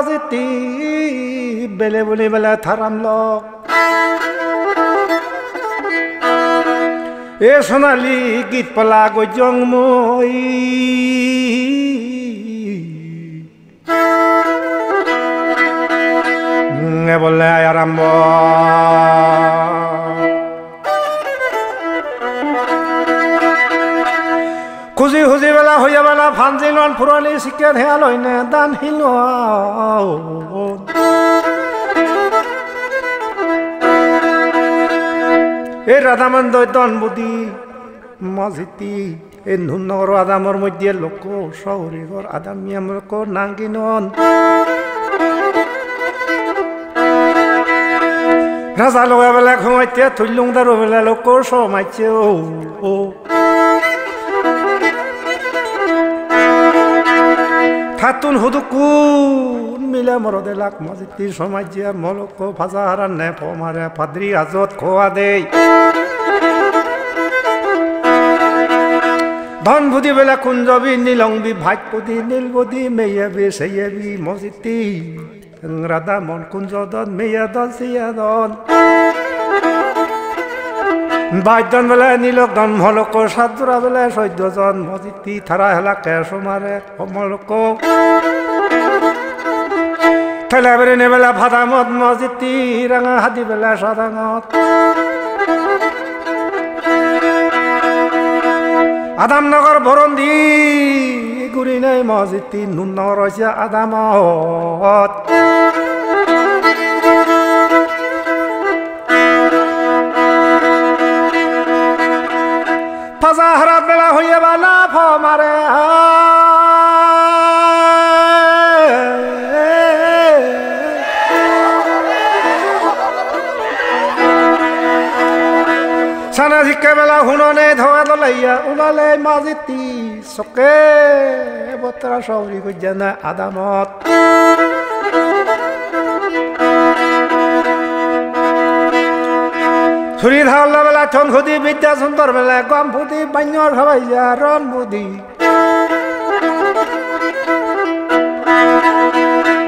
মজিতি বেলে বলি বেলা থারামল এ সোনালি গীত পলা গজং মই বলে আরম্ভ ফুরলি শিকে হেয়া লইনে দান হিল এই রাধামান দৈতন বুদ্ধি মজিতি এই নুনগর আদামর মধ্যে লোক শহরিগর আদামিয়াম লোক নাঙ্গিনন রাজা লগা বেলা ঘুমাইতে থুইলুং দারু বেলা লোক সমাইছে ও ও থাতুন হুদু কোন মিলে মরদে লাখ মজিতি সমাজিয়া মলক ভাজা হারান নে ফমারে ফাদ্রি আজত খোয়া দেই। ধন বুধি বেলা কুঞ্জবি নীলংবি ভাইপতি নীলবদি মেয়াবি সেইয়াবি মজিতি। রাধা মন দন মেয়া দন সিয়া দন। বাইজন বেলা, নীলক দন মলক সাতজোড়া বেলা চৈধ্যজন মজিতি থারা হেলা কেশ মারে মলক ঠেলা বেড়ে নেবেলা ভাদামত মজিতি রাঙা হাতি বেলা সাদাঙত। আদামনগর বরন্দি গুরি নাই মজিতি, নুন রয়েছে আদামত। ফাজা হারাত বেলা হইয়া বালা ফ মারে শিক্ষা বেলা হুননে ধোয়া দলাইয়া ওলালে মাজিতি চকে, বতরা সৌরি গুজানা আদামত। ছুরি ধাওলা বেলা ঠন বিদ্যা সুন্দর বেলা গম ফুদি বান্য সবাই যা রন বুদি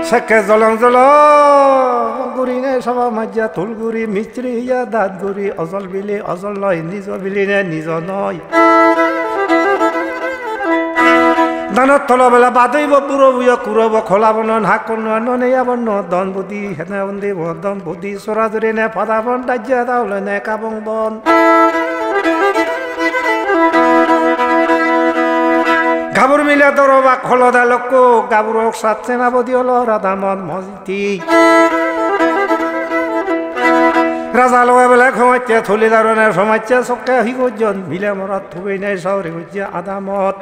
সেকে জলং জল গুড়ি নে সব মাজিয়া তুলগুড়ি মিস্ত্রি ইয়া দাঁত গুৰি অজল বিলি, অজল নয় নিজ বিলি নে নিজ নয়। দানত তল বেলা বাদৈব বুয় কুরব খোলাব নন হাকন ননে আবন দন বুদ্ধি হেনে বন্দি দন বুদ্ধি সরাজুরি নে ফদাবন দাজ্যা দাউলে নে কাবং বন। গাবুর মিলে দরবা খলদা লোক গাবুরক সাত সেনাপতি হল রাধামন মজিতি। রাজা লগা বেলা ঘুমাইছে থলি দারণে সমাইছে চকে হি গজন মিলে মরত থুবই নাই সাউরি গজ্জে আদামত।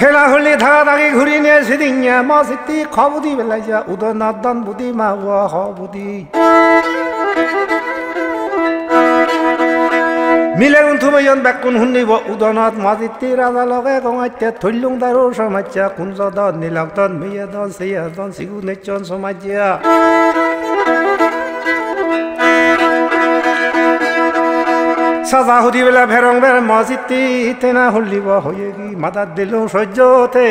ঠেলা হলি ধারা দাগি ঘুরি নিয়ে সিদিঙে মসিতি খবুদি বেলাই যা উদনাথ দন বুদি মা হ বুদি মিলে উঠু বৈয়ন বেকুন শুনিব উদনত মাজিতি ৰাজা লগে গঙাইতে থৈলুং দাৰু সমাজ্যা কুঞ্জ দন নীলক দন দন চেয়া দন চিগু নেচন সাজা পেলাই ভেৰং ভেৰ মজিতি তেনা হলিব হয়ে কি মাতাত দিলো সহ্যতে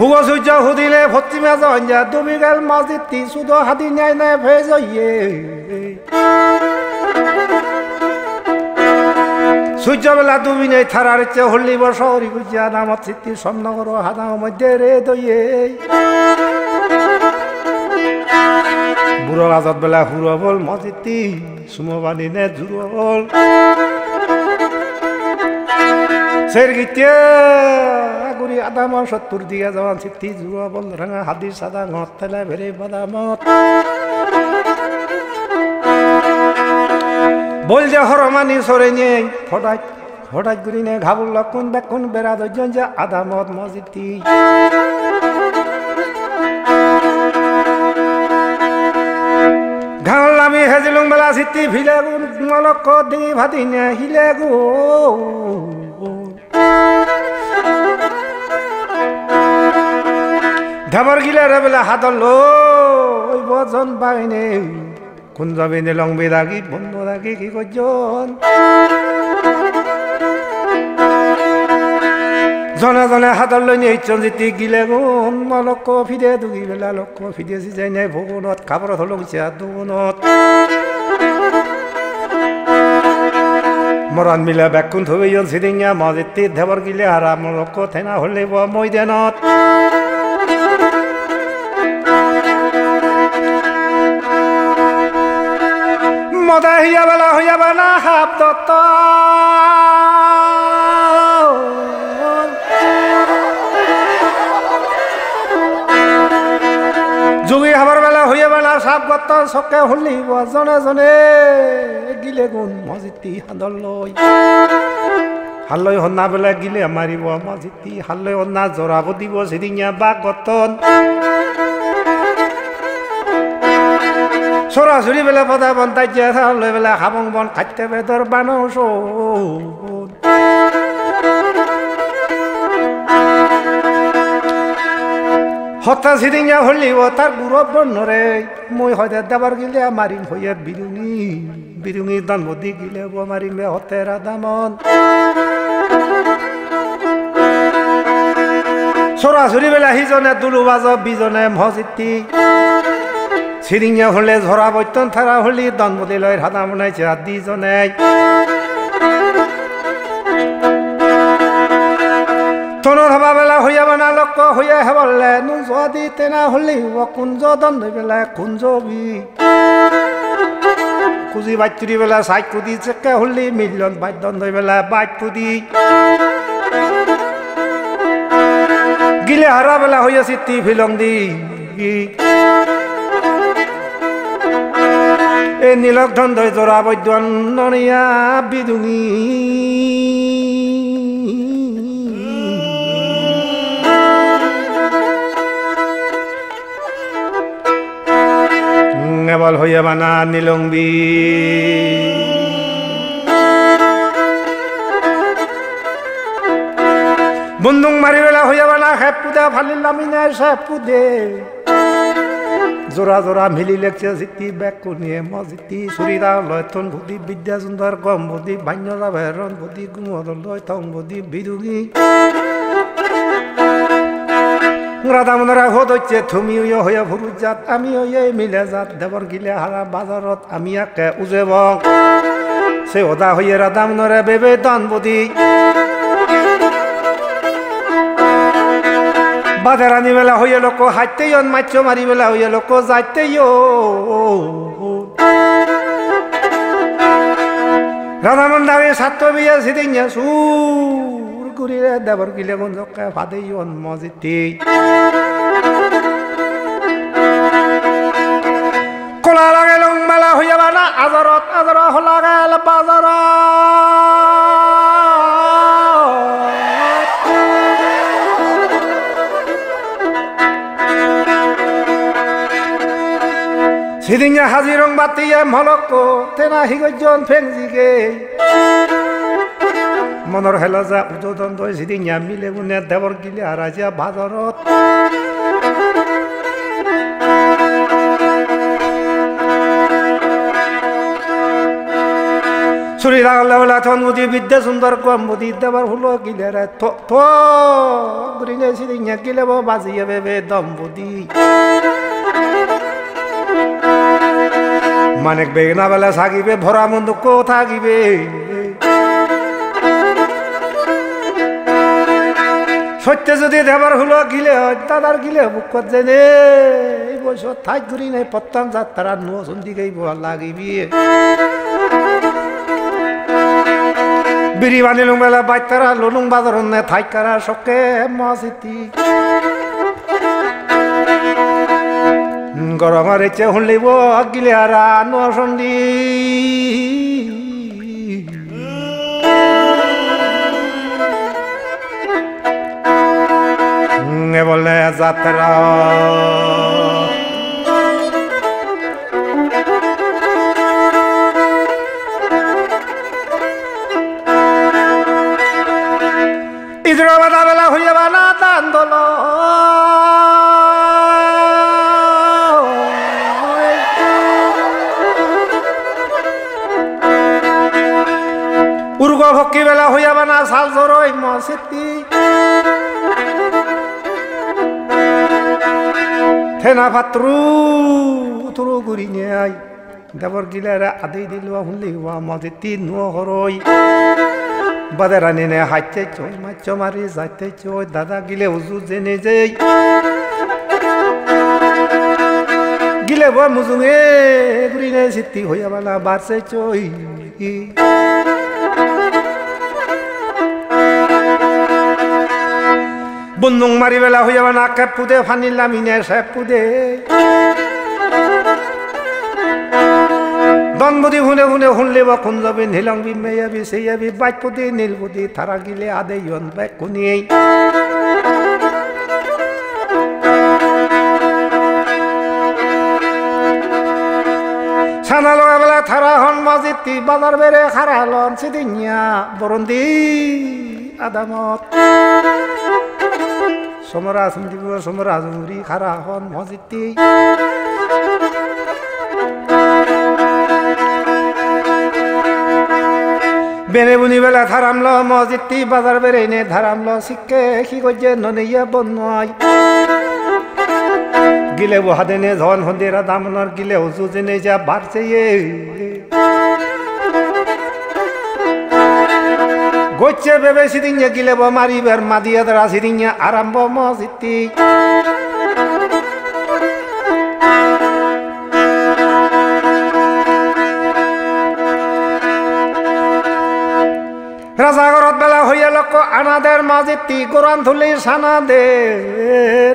হুগ সূর্য হুদিলে ভত্রিমা জঞ্জা তুমি গেল মজিতি সুদ হাতি নাই নাই ভেজ সূর্যবেলা তুমি নেই থারার চেয়ে হল্লিব শহরি গুজিয়া নামত সিদ্ধি সমনগর হাদাও মধ্যে রে দইয়ে। বুড়ো রাজত বেলা হুর বল মজিতি সুমবানি নে জুর বল সের গিতে গুড়ি আদামর সত্তর দিকে জওয়ান সিদ্ধি জুর বল রাঙা হাদি সাদা ঘট তেলে ভেরে বাদামত। বল যে হরমানি সরে নিয়ে ফটাই ফটাই গুড়ি নে ঘাবুল লক্ষণ বেক্ষণ বেড়া দর্জন যে আদামত মজিতি গাঁৱৰ নামি হেজিলুং বেলা চিটি ভিলে মনক দি ভাতি নাহিলে গো। ধেমৰ গিলে ৰবিলা হাতৰ লৈ বজন পাইনে কোন জমি নিলং বিদাগী বন্ধু দাগী কি কৈ জনে জনে হাতৰ লৈ নিচন যেতি গিলে গুণ লক্ষ ফিদে দুগি বেলা লক্ষ ফিদে সিজাই নাই ভগুনত খাবৰত হলো গৈছে দুগুণত মৰাণ মিলা বেকুণ থৈ ইয়ন চিৰিঙা মজিতি ধেবৰ গিলে হাৰা লক্ষ থেনা হলে ব মৈদানত। মদা হিয়া গত চকে হলিব জনে জনে। গিলে গুণ মজিতি হান্দল লৈ। হালৈ হন্না বেলা গিলে মাৰিব মজিতি হালৈ হন্না জৰাব দিব চিৰিঙা বাঘ গতন চৰা চুৰি বেলা পদা বন তাজিয়া লৈ হাবং বন খাদ্য বেদৰ বানৰ হতা সিদিঙা হলিব তার গুরব বর্ণরে মই হয়তো দেবার গিলে মারিম হইয়া বিরুঙি বিরুঙি দানমদি গিলে মারিম হতেরা দামন। সরাসরি বেলা সিজনে দুলু বাজ বিজনে মজিতি সিরিঙা হলে ঝরা বৈতন থারা হলি দানমদি লয় হাদা বনাইছে দিজনে। তনৰ হবা হৈয়ে দি তেনা হলি কুঞ্জ দণ্ড বেলে কুঞ্জবি খুজি বাইতৰি বেলে চাই কুদি চেকে হলি মিলন বাইক দণ্ড বেলে বাইক কুদি। গিলে হারা বেলা হইয়া সিটি ফিলং দি। নীলক ধন্দ জৰা বৈদ্যান্নিয়া বিদুঙী। কেৱল হইয়া বানা নীলংবী বন্দুক মাৰি পেলাই হইয়া বানা খেপ পুদে ফালি লামি নাই চেপ পুদে জোৰা জোৰা মিলি লেখছে জিতি বেক কোনিয়ে মজিতি চুৰিদা লয় থন বুদ্ধি বিদ্যা সুন্দৰ গম বুদ্ধি বান্য যাবে ৰণ বুদ্ধি গুমর লয় থং বুদ্ধি বিদুগী রাধা মনরা হত হচ্ছে তুমি ওই হয়ে ভুরু জাত আমি ওই মিলে জাত। দেবর গিলে হারা বাজারত আমি একে উজেব সে ওদা হইয়ে রাধা মনরে বেবে দান বদি। বাজার আনি বেলা হইয়ে লোক হাইতেই অন মাছ মারি বেলা হইয়ে লোক যাইতেই রাধা মন্দারে সাত্য বিয়ে সিদিন সুর কুড়িরে দেবর গিলে গঞ্জকে ফাদেই অন মজিতি কলা মেলা হইয়া বানা, আজারত আজার হলা গেল বাজার সিদিঙে হাজি রং বাতিয়ে মলক তেনা হিগজন ফেংজিগে। মনৰ হেলা যা উদন দৈ সিদিঙে মিলে গুনে দেৱৰ গিলে হাৰাজিয়া বাজাৰত চুরি লাগলে বলে থন বুদ্ধি বিদ্যা সুন্দর কম বুদ্ধি দেবার হলো গিলে তো বুড়িলে সিদিঙে গিলে বাজিয়ে বেবে দম বুদ্ধি মানেক বেগনা বেলা থাকিবে ভরা মন্দ কো থাকিবে। সত্য যদি দেবার হলো গিলে হয়, দাদার গিলে বুক জেনে? এই বছর থাই ঘুরি নাই পত্তাম যাত্রা নো সন্ধি গাইব লাগিবি। বিড়ি বানিলুং বেলা বাইতারা লুনুং বাজার নে থাইকারা সকে, মসিতি। গরমের ইচ্ছে শুনলিব গিলে আর নসন্দি বলে যাত্রা ইজরা থেনা পাত্রু তুরু গুরি নিয়াই দেবর গিলারে আদেই দিল হুনলি হওয়া মসিতি নুয় হরই বাদারানি নে হাইতে চই মাছ মারি যাইতে চই দাদা গিলে উজু জেনে যেই গিলে বয় মুজুঙে গুরিনে সিদ্ধি হইয়া বালা বারসে চই বন্দুং মারি বেলা হইয়া বানা কে পুদে ফানিলাম ইনে সে পুদে দনবুদি শুনে শুনে শুনলে বা খুন যাবি নীলংবি মেয়াবি সেইয়াবি বাইপুদি নীলবুদি থারা গিলে আদে, ইয়ন বাই কুনিয়েই। সানা লগা বেলা থারা হন মাজিতি বাজার বেড়ে খারা লন সিদিনিয়া বরন্দি আদামত। সমরা সুন্দর সমরা জুরি খারা হন মজিতি বেনে বুনি বেলা ধারামল মজিতি বাজার বেড়ে নে ধারামল শিখে কি করছে ননিয়া বন্যাই গিলে বহাদে নে ধন হন্দিরা দামনর গিলে উজু জেনে যা বাড়ছে গচ্ছে বেবে সিদিnya গিলে ব মারিবার মাদিয়া দ্বারা সিদিnya আরম্ভ মজিতি রাজাগরত বেলা হইয়া লোক আনাদের মাঝে তি গোরান ধুলি সানাদের।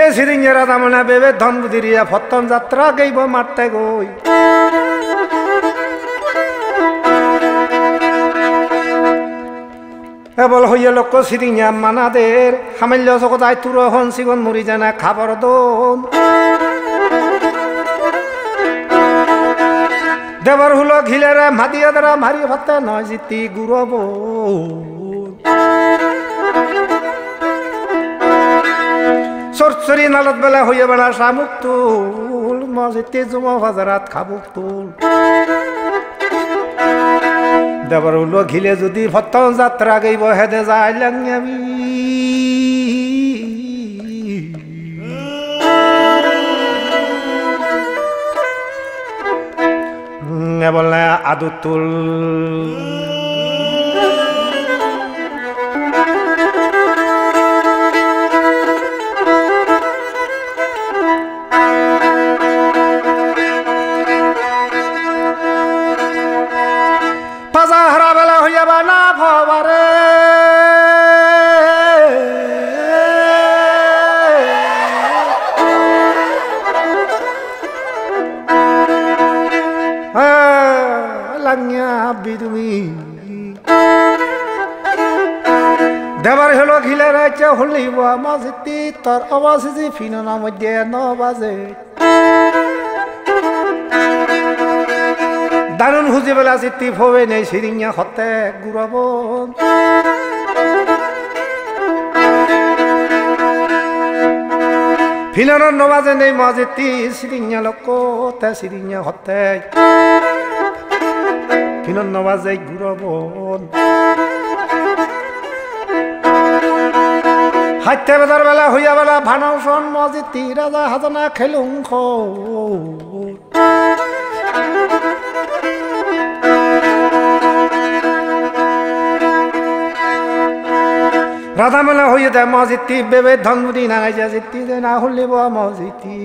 এ সিরিঞ্জে রাজা মনে বেবে ধন বুদিরিয়া ফত্তন যাত্রা গেইব মারতে গই। এবল হইয়া লোক সিরিঞ্জা মানাদের। হামাল্য জগতায় তুর হন সিগন মরি জানা খাবার দন। দেবর হুলো ঘিলেরে মাদিয়া দ্বারা মারি ভাতে নয় জিতি গুরব সরসরি নালত বেলা হইয়া বেড়া শামুক তুল, মজিতে জুমা বাজারাত খাবুক তুল। দেবর হুলো ঘিলে যদি ভত্ত যাত্রা গইব হেদে যাই আমি বলে আদুতুল দেবার হলো ঘিলে রাইছে হলিব মাঝিতি, তোর আওয়াজ যে ফিননা মধ্যে ন বাজে। দারুণ হুজি বেলা চিত্তি ফবে নেই সিরিঙা হতে গুড়াব ফিননের নবাজে নেই মাঝিতি, সিরিঙা লোক তে সিরিঙা হতে। ফিনন নবাজে গুড়াব হাইতে বেদার বেলা হইয়া বেলা ভানসন মজিতি, রাজা হাজনা খেলুং খো। রাধা মেলা হইয়ে দেয় মজিতি, বেবে ধনমুদি নাঙাই যা জিতি, যে না হলিব মজিতি।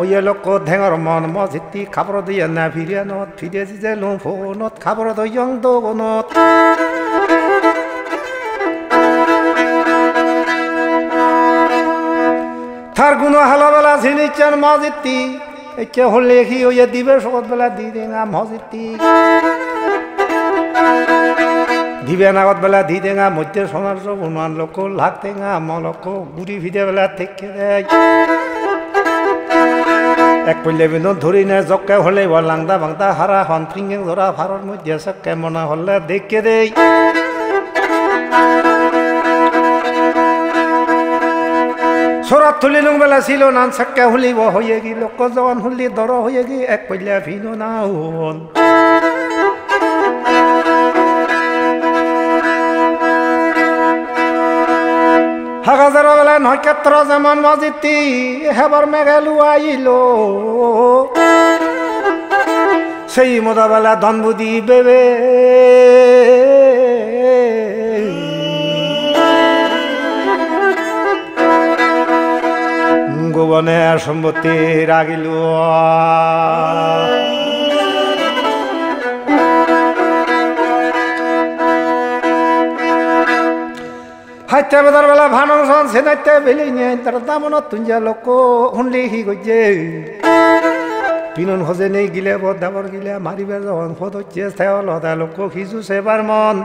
ওয়ে লোক ঢেঙর মন মজিতি, খাবার দিয়ে না ফিরে নত ফিরে যে লো ফোনত খাবার দয়ং দোনত থার গুণ হালা বেলা ঝিনিচান মজিতি। একে হলে কি ওয়ে দিবে বেলা দি দেঙা মজিতি দিবে নাগত বেলা দি দেঙা মধ্যে সব উন্নয়ন লোক লাগ দেঙা মলক গুড়ি ফিদে বেলা থেকে দেয়। এক পল্লে বিনো ধরি নে জকে হলে লাংদা বাংদা হারা হন ফিঙ্গে ধরা ভারত মধ্যে সকে মনে হলে দেখে দেই। নুং বেলা ছিল, নান সাক্কা হুলিব হয়ে গি লোক জওয়ান হুলি দর হয়ে গি এক পইলা ভিনো না হন হাগাজার বেলা নক্ষত্র যেমন মজিতি হেবার মেঘালু আইল সেই মোদাবেলা ধনবুদি বেবে গোবনে সম্পত্তি রাগিল হাইতে বেদার বেলা ভানং সন সেনাইতে বেলি নিয়ে তার দামন তুঞ্জা লোক শুনলি হি গজে পিনন হজে নেই গিলে বদাবর গিলে মারিবে যখন ফদ হচ্ছে লোক খিজু সেবার মন।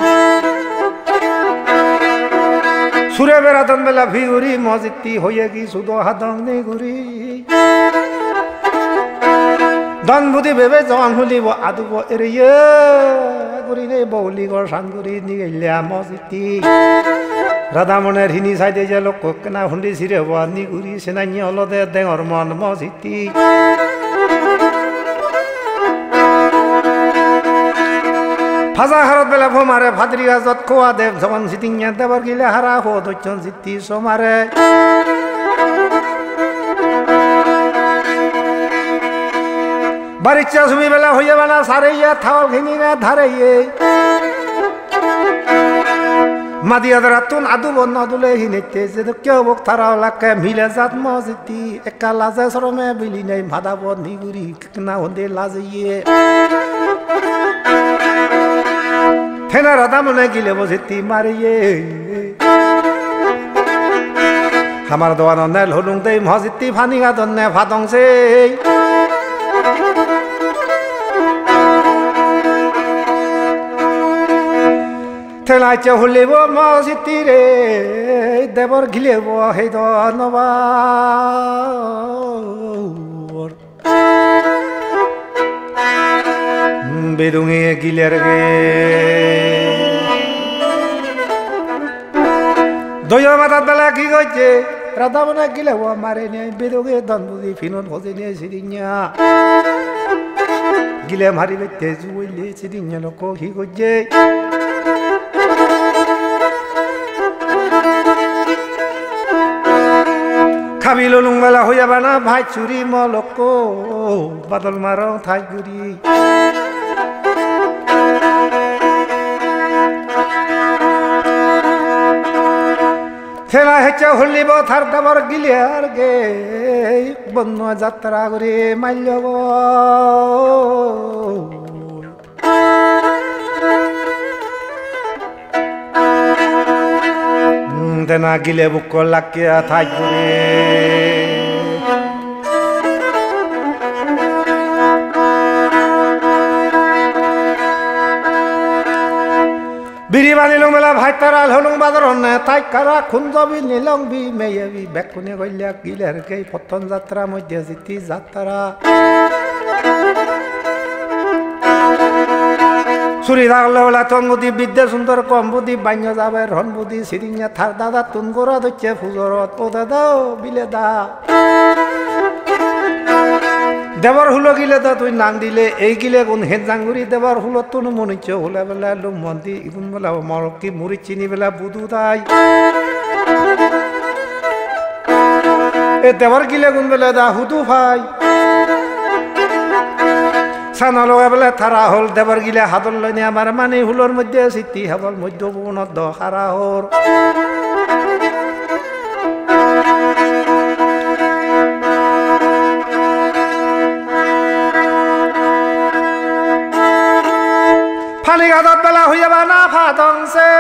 সুরে বেড়াতন বেলা ভিউরি মজিতি হয়ে গি সুদ হাদং নে ঘুরি দন বুদ্ধি ভেবে জন হুলিব, আদুব এরিয়ে। গুরি নে বৌলি গর সানগুরি নিগেলিয়া মজিতি রাধামনের হিনি সাইডে যে লোক কেনা হুন্ডি সিরে বানি ঘুরি সেনাই অলদে দেঙর মন মজিতি ফাজা হারত বেলা ভোমারে, ভাদ্রি গাজত খোয়া দেব, জবান সিটিংয়া দেবার গিলে হারা হো, দৈচন সিদ্ধি সোমারে। বাড়ির ছবি বেলা হইয়া বেলা সারে ইয়া থাওয়াল ঘিনি না ধারে ইয়ে মাদিয়া দ্বারা তুন আদু বন আদুলে হিনেতে, যে কেউ বক তারা লাকে মিলে জাত মজিতি, একা লাজে সরমে, বিলি নাই, ভাদা বন নিগুরি না হন্দে লাজিয়ে থেনা রাধা মনে গিলে বসিতি মারিয়ে। আমার দোয়ান নেল হলুং দেই মজিতি ফানিগা দন্নে ভাদং সে। থেনাইছে হলিব মজিতি রে, দেবর গিলেব সেই দনবার বেদুঙে গিলের গে। দয়া মাথার বেলা কি করছে রাধা মনে গিলে, ও মারে নিয়ে বেদুঙে দন বুঝি ফিনত ভজে নিয়ে সিরিঞ্ঞা গিলে মারি বেতে জুইলে সিরিঞ্ঞা লোক কি করছে খাবি ললুং বেলা হইয়া বানা, ভাই চুরি মলক, বাদল মার থাই গুরি খেলা হেঁচে হলিব থার দাবর গিলিয়ার গে, বন্য যাত্রা করে মাল্যব দেনা গিলে বুক লাকিয়া থাই করে বিড়ি বানিলং মেলা ভাই তারা হলুং বাজার নে তাই কারা খুঞ্জবি নিলং বি মেয়েবি, বেকুনে গইলিয়া গিলের গে পতন যাত্রা মধ্যে জিতি যাত্রা চুরি থাকলে ওলা তঙ্গুদি বিদ্যা সুন্দর কম বুদ্ধি বান্য যাবে রন বুদ্ধি সিরিঙা থার দাদা তুন গোড়া দচ্ছে ফুজরত ও দাদা বিলে দা দেবর হুলো গিলে তো তুই নাং দিলে, এই গিলে কোন হেন জাঙ্গুরি দেবর হুলো তুন মনিচ্ছ হুলে বেলা লুম মন্দি ইগুন বেলা মরকি মুড়ি চিনি বেলা বুধু তাই এ দেবর গিলে কোন বেলা দা হুদু ভাই। সানা লগা বেলা থারা হল, দেবর গিলে হাতল লইনে আমার মানে হুলোর মধ্যে সিদ্ধি হাবল মধ্য বুনত দ হারা হর ফানি গাদত বেলা না ফাদংসে।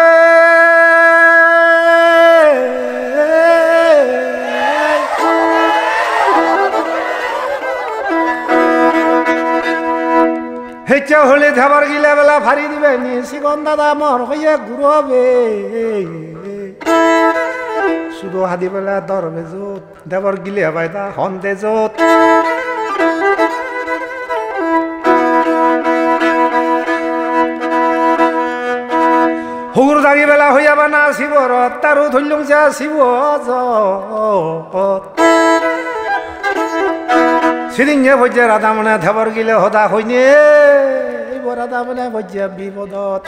হেচে হলে ধাবার গিলা বেলা ফারি দিবে নি সিগন দাদা মর হইয়া ঘুরবে। শুধু হাদি বেলা দরবে যত দেবর গিলে বাইদা হন্দে যত সুগুৰু দাঙি বেলা হৈ যাবা না শিৱৰত তাৰো ধৰি লওঁ যা শিৱ চিৰিঙে ভজ্য ৰাধা মানে ধেৱৰ গিলে সদা হৈনে ৰাধা মানে ভজ্য বিপদত।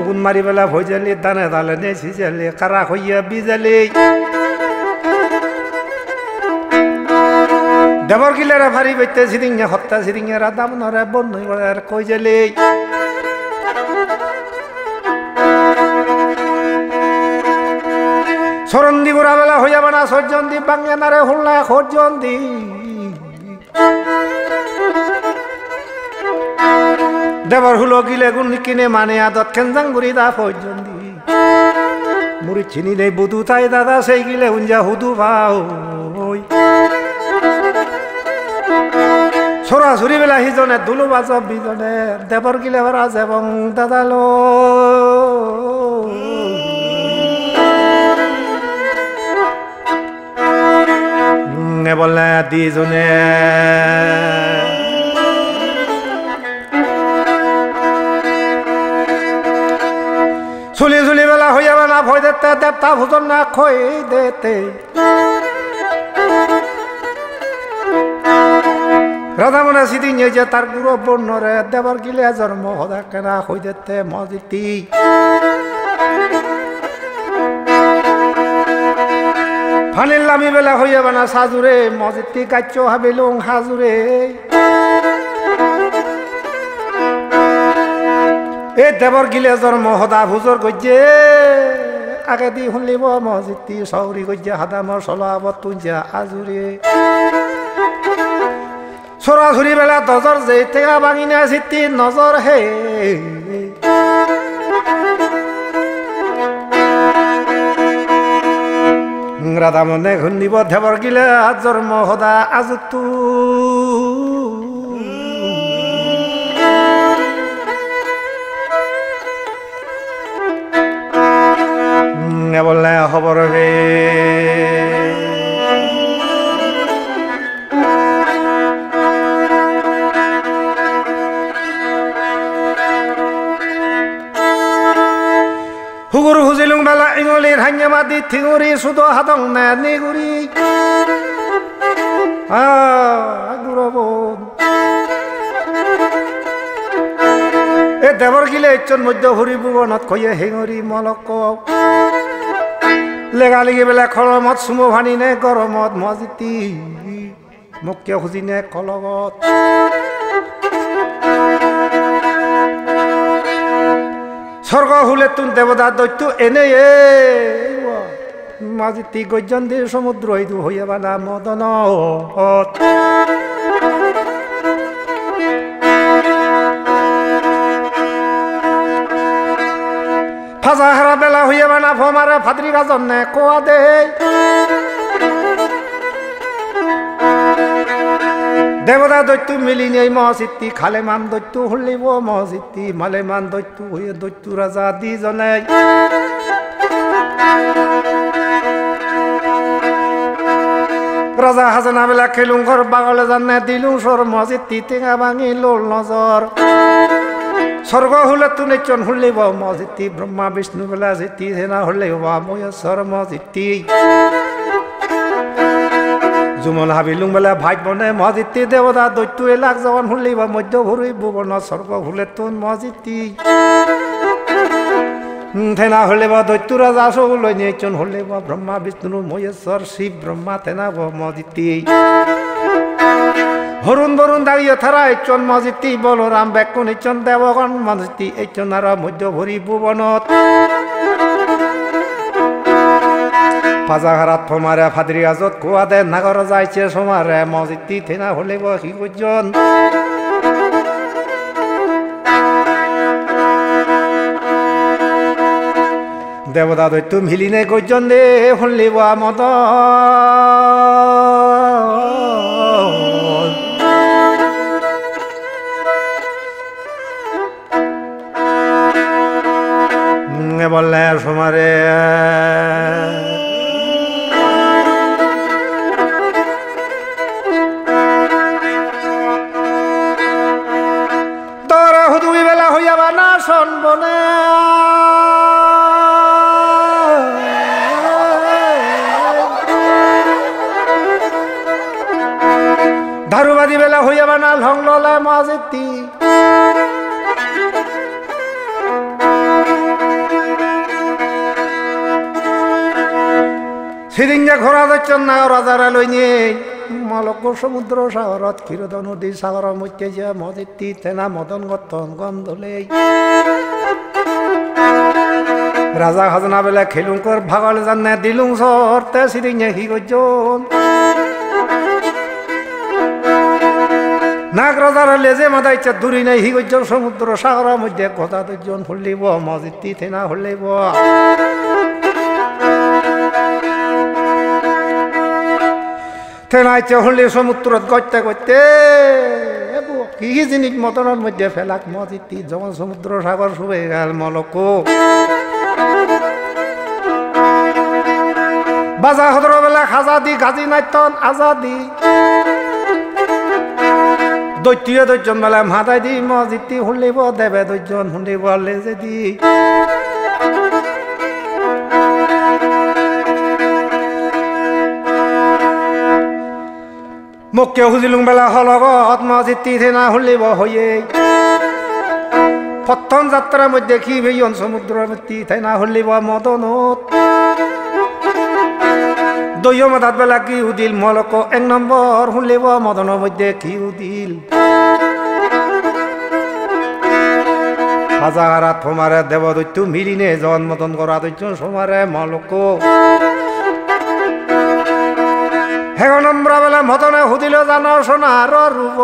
উগুন মাৰি পেলাই ভজালি দানে দালে নে সিজালি কাৰা হৈয়া বিজালি। দেৱৰ গিলেৰে ভাৰি বৈত্য চিৰিঙে সত্তা চিৰিঙে ৰাধা মনৰে বন্ধু কৈ যালি সরন্দি বুড়া বেলা হইয়া বানা সর্জন দি বাংলা নারে হুল্লা সর্জন দি দেবর হুলো গিলে গুণ কিনে মানে আদত খেনজাং গুড়ি দা সর্জন দি মুড়ি চিনি নেই বুধু তাই দাদা সেই গিলে উঞ্জা হুদু ভাও। সরাসরি বেলা সিজনে দুলু বাজব বিজনে, দেবর গিলে বারাজ এবং দাদালো বলে দিজনে। চুলি চুলি বেলা হইয়া বেলা ভয় দেতে, দেবতা ভোজন না খই দেতে। রাধা মনে সিদিন যে তার গুরু বর্ণরে দেবর গিলে জন্ম হদা কেনা হই দেতে মজিতি। ফানিল লামি বেলা হইয়া বানা সাজুরে মজিতি কাচ্য হাবিলুং হাজুরে। এ দেবর গিলে জন্ম, হদা ভুজর গজ্জে। আগে দি শুনিব মজিতি চৌরি গজ্জে, হাদা মর চলাব তুঞ্জা আজুরে। সরাসরি বেলা দজর যে টেঙা ভাঙিনা চিতি নজর হে। রাধা মনে ঘূর্ণিব ধেবর গিলে জন্ম সদা আজতু। বললে খবর রে 우리 한여마디 팅우리 수도 하동네 니구리 아 물어본 에 대버길에 있던 먼저 우리 부부는 거의 행우리 멀었고 레가리기 벨에 걸어못 숨어하니네 걸어못 마지띠 목격 후진에 걸어 স্বর্গ হুলে তুন দেবতা দৈত্য, এনে মাজিতি গজ্জন দিয়ে সমুদ্র হইদু হইয়া মদন ফাজা হারা বেলা হইয়া বানা ফমারে ফাদরি গাজন কোয়া দে দেবতা দৈত্য মিলি নেই মহচিত্তি খালে মান দৈত্য হলিব মহচিত্তি মালে মান দৈত্য হইয়া দৈত্য রাজা দি জনে রাজা হাজানা বেলা খেলুং ঘর বাগলে জানে, দিলুং সর মহচিত্তি টেঙা ভাঙি লোল নজর। স্বর্গ হলে তু নেচন হলিব মজিতি ব্রহ্মা, বিষ্ণু বেলা জিতি সেনা হলে বা ময়সর মজিতি জুমল হাবিলুং বেলা ভাই বনে মজিতি দেবতা দৈত্য এলাক জগন হলিব, মধ্য ভুরি ভুবন স্বর্গ হলে তুন মজিতি। থেনা হলে বা দৈত্য রাজা সগুলো নেচন হলে বা ব্রহ্মা বিষ্ণু মহেশ্বর শিব ব্রহ্মা থেনা মজিতি। হরুণ বরুণ দাঁড়িয়ে থারা এইচন মজিতি বলরাম বেকুন, এইচন দেবগণ মজিতি, এইচন আর মধ্য ভরি ভুবনত পাজাঘারাত ফমারে ফাদরি আজত কুয়া দে নাগর যাইছে সমারে মজিতি থেনা হলে বহি গুজন দেবতা দৈত্য মিলিনে গজন দে শুনলিব মদ বললে সমারে হইয়া বানা লং ললে মজিতি যে ঘোরা যাচ্ছেন না রাজারা লই নিয়ে। মালক সমুদ্র সাগরত, ক্ষীরদ নদী সাগরের মধ্যে যে মজিতি তেনা মদন গতন গন্ধলে। রাজা খাজনা বেলা খেলুঙ্কর ভাগল জানে, দিলুং সরতে সেদিন হি গজন নাগ রাজার লেজে মাথা ইচ্ছা দূরি নাই হি গজন সমুদ্র, সাগরের মধ্যে কথা দুজন ফুলিব মজিতি তেনা হলিব। তেনাইতে হলে সমুদ্রত গত্যে গত্যে কি জিনিস মতনের মধ্যে ফেলাক মজিতি যখন সমুদ্র, সাগর শুবে গেল মলক। বাজা সদর বেলা খাজা দি গাজি নাইতন আজাদি। দৈত্যে দৈজন বেলা মাথায় দি, মজিতি শুনিব দেবে দৈজন শুনিব লেজে দি। মোকে খুজিলুং বেলা হলগত মজিতি থেনা শুনিব হয়ে প্রথম যাত্রার মধ্যে কি ভেয়ন সমুদ্রের মধ্যে থেনা শুনিব মদনত। দৈয় মাথাত বেলা কি উদিল, মলক এক নম্বর শুনিব মদনের মধ্যে কি উদিল। হাজারাত তোমারে দেবদৈত্য মিলিনে জন মদন করা দৈত্য সমারে মলক। হেগ নম্বর বেলা মদনে সুধিল, জান সোনার রূপ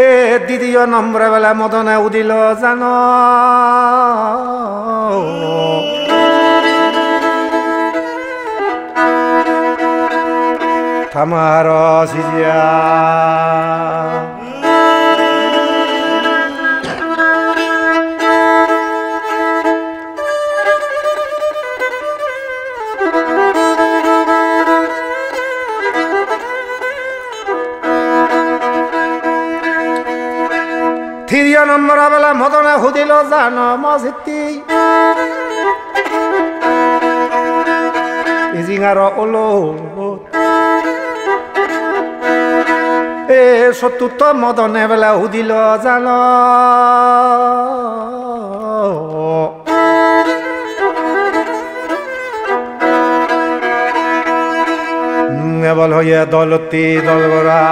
এ দ্বিতীয় নম্বর বেলা মদনে উদিল জানো। থামার সিজিয়া এ চতুৰ্থ মদনে বেলা সুধিল জান বল হইয়া দলতি দলগরা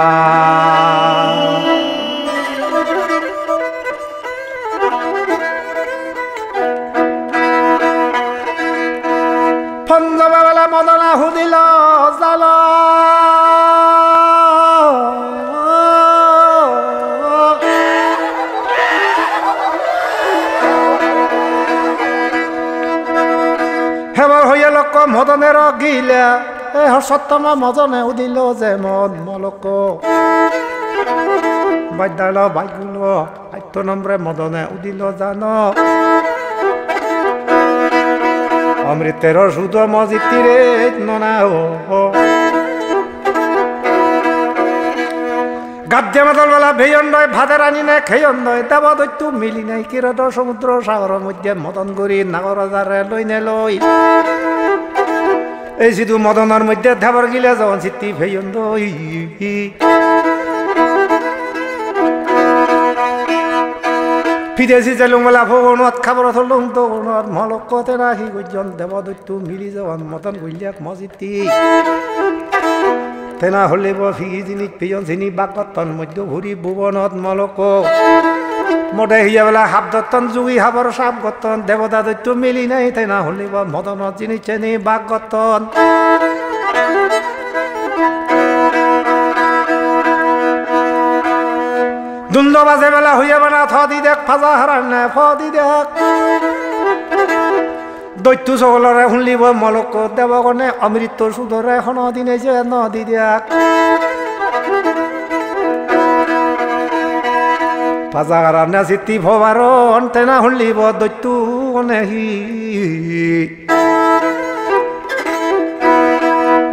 এ সপ্তম মদনে উদিল যে মদ মলক। বাদ্যাল বাইগুল আত্য নম্বরে মদনে উদিল জান। অমৃতের সুদ মজিতিরে ননা গাদ্যে মাদল বেলা ভেয়ন্দয় ভাতের আনি নে খেয়ন্দয় দেব দৈত্য মিলি নাই কিরত সমুদ্র সাগরের মধ্যে মদন করি নাগর রাজারে লই নে লই এই শুধু মদনার মধ্যে ধাবার গিলা যাওয়ান সিদ্ধি ভেয়ন্দ বিদেশী যে লোমলা ভগনত খাবর থলং দগনর মলক কতে রাহি গজন দেবদৈত্য মিলি যাওয়ান মতন গুলিয়াক মজিতি। তেনা হলে বিগি জিনিস পেয়ন চিনি বাকত মধ্য ভুরি ভুবনত মলক। মোটে হিয়া বেলা হাব দত্তন যুগি হাবর সাপ গতন দেবতা দৈত্য মিলি নাই তেনা হলে মদনত জিনিস চেনি বাক গতন দুন্দ বাজে বেলা হইয়া বেলা থ দেখ, ফাজা হারান নে দি দেখ। দৈত্য সকলরে শুনলিব মলক দেবগণে অমৃত সুদরে হন দিনে যে ন দি দেখ। হারান নে ভবারণ তেনা শুনলিব দৈত্য গণে হি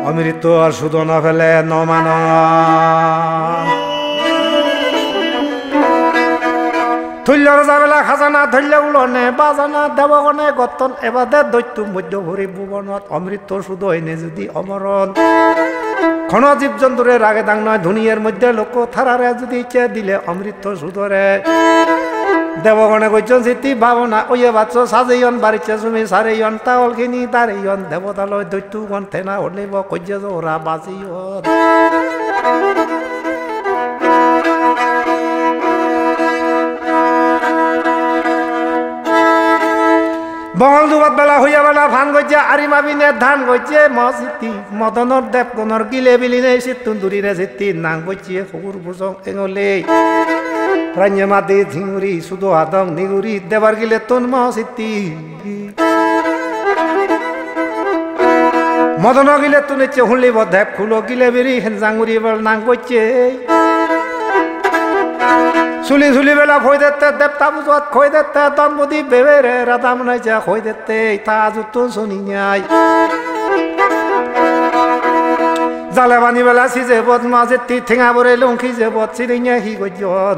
অমৃত সুদন ফেলে নমান। তুল্য রাজা বেলা খাজা খাজানা ধরলে উলনে বাজানা দেবগণে গতন, এবাদে দৈত্য মধ্য ভরি ভুবনত অমৃত শুধু এনে যদি অমরণ ক্ষণ জীব জন্তুরে রাগে দাং নয় ধুনিয়ের মধ্যে লোক থারারে যদি ইচ্ছে দিলে অমৃত সুদরে দেবগণে কইছেন সিদ্ধি ভাবনা ওয়ে বাচ্চ সাজেইয়ন বাড়িছে সুমি সারেইয়ন তাওল খিনি তারেইয়ন দেবতালয় দৈত্যগণ থেনা হলিব কইছে ওরা বাজিয়ন। বঙল দুবাত বেলা হইয়া বেলা ভান গইছে আরি মাবিনে ধান গইছে মসিতি মদনৰ দেৱ গুণৰ গিলে বিলিনে চিত্তুন্দুরিরে চিত্তি নাং গইছে সগুর বুজং এঙলে। রাজ্য মাদে ঝিঙুরি সুদো আদং নিগুরি দেবার গিলে তুন মসিতি মদন গিলে তুনেছে হুলিব দেব খুলো গিলে বেরি হেনজাঙ্গুরি বল নাং গইছে চুলি চুলি বেলা খৈ দেতে দেৱতা বুজত খৈ দেতে দম্বুদি বেবেৰে ৰাধা মনাইছে খৈ দেতে, ইতা আজুতো চনি নাই। জালে বানি বেলা সিজে বত মাজে তি ঠেঙা বৰে লংখি যে বত চিৰিঙে সি গজন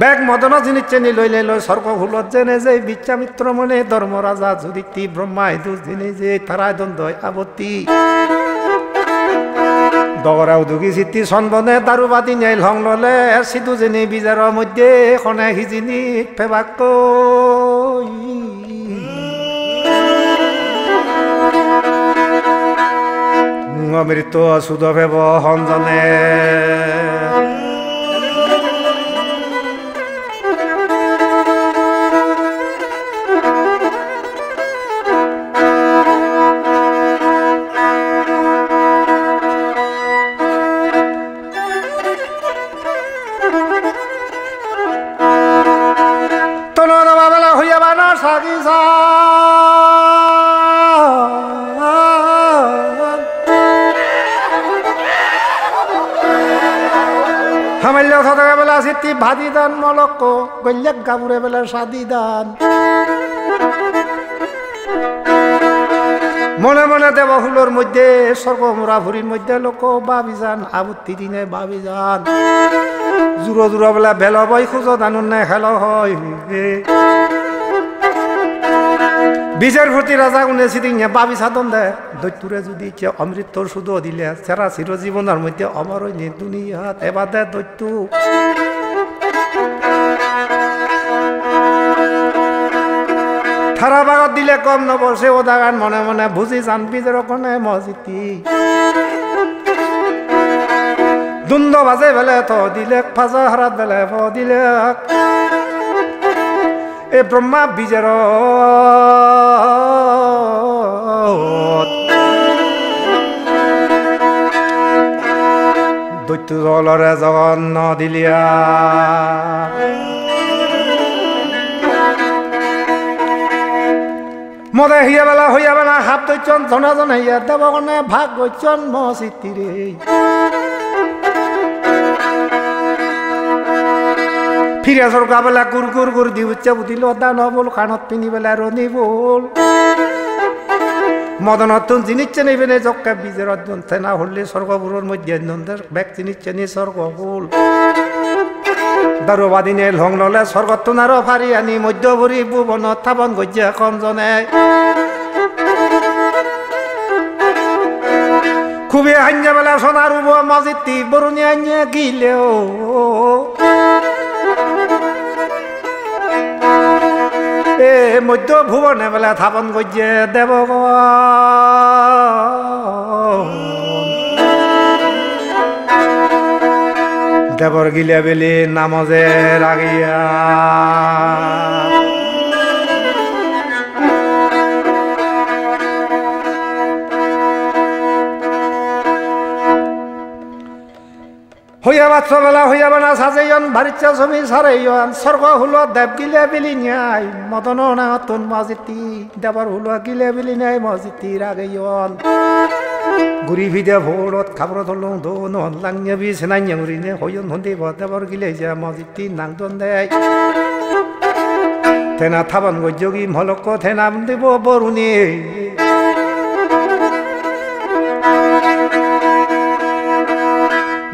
বেগ মদন জিনিস চেনি লইলে লই স্বর্গ হুলত জেনে যে বিশ্বামিত্র মনে ধর্মরাজা যুদিতি ব্রহ্মায় দুষ দিনে যে তারায় দ্বন্দ্ব দগৰা উদুগী চিটি চন্দনে দাৰু বাদি নিয়াই লং ল'লে চিটুজনী বিজাৰৰ মধ্যে সনে সিজিনীক ফেবাক অমৃত অচুদ ভেব সঞ্জনে সিদ্ধি ভাদি দান, মলক গল্যাক গাবুরে বেলা সাদি দান। মনে মনে দেব ফুলোর মধ্যে, স্বর্গ মোরা ভুরির মধ্যে লোক বাবি যান আবুত্তি দিনে বাবি যান জুরো জুরো বেলা বেল বই খুঁজো, দানুন খেল হয় বীজের প্রতি রাজা গুনে সিদিন বাবি সাধন দে দৈত্যুরে যদি ইচ্ছে অমৃতর সুদ দিলে সেরা চির জীবনের মধ্যে অমর হইনি দুনিয়াত এবার দে দৈত্য। থারা বাগত দিলে কম নবসে ও দাগান মনে মনে বুঝি যান বীজের ওখানে মসজিদি দুন্দ বাজে বেলে, তো দিলে ফাজা হারাত বেলে ভ দিলে এ ব্রহ্মা বীজের দৈত্য জলরে জগন্ন দিলিয়া। মদে হিয়া বেলা, হইয়া বেলা, হাত দৈচন জনা জন হইয়া দেব কনে ভাগ গৈচন মসিতিরে ফিরে সরকা বেলা কুর কুর কুর দি উচ্চ বুদিল দান বল, কাণত পিনি বেলা রনি বল। মদনত জিনিচ্ছে নেবে নে জক্কা বীজের অর্জন তেনা হলে স্বর্গপুরের মধ্যে ব্যাগ জিনিচ্ছে নি স্বর্গপুল দারুবাদিনে লং ললে স্বর্গত নারো ফারি আনি মধ্যভরি ভুবন থাপন গজ্জা কম জনে খুবই হাঞ্জা বেলা সোনার উব মজিতি, বরুণী আঞ্জা গিলেও। এ মধ্য ভুবনে বেলা থাপন গজ্জে দেব দেবর গিলে বেলি নামজে রাগিয়া হইয়া বাচ্চা বেলা হইয়া বেলা সাজাইয়ন ভারিচ্ছা ছবি সারাইয়ন স্বর্গ হুল দেব গিলে বিলি নাই মদন নাঙতন মজিতি দেবর হুল গিলে বিলি নাই মজিতি রাগাইয়ন গুৰি ভিদে ভোৰত খাবৰ থলো দোন লাঙে বি চেনাই উৰিনে হয়ন হন্দি দেবৰ গিলে যা মজিতি নাংদন দে থেনা থাবন গজ্জগি মলক থেনা দিব বৰুণী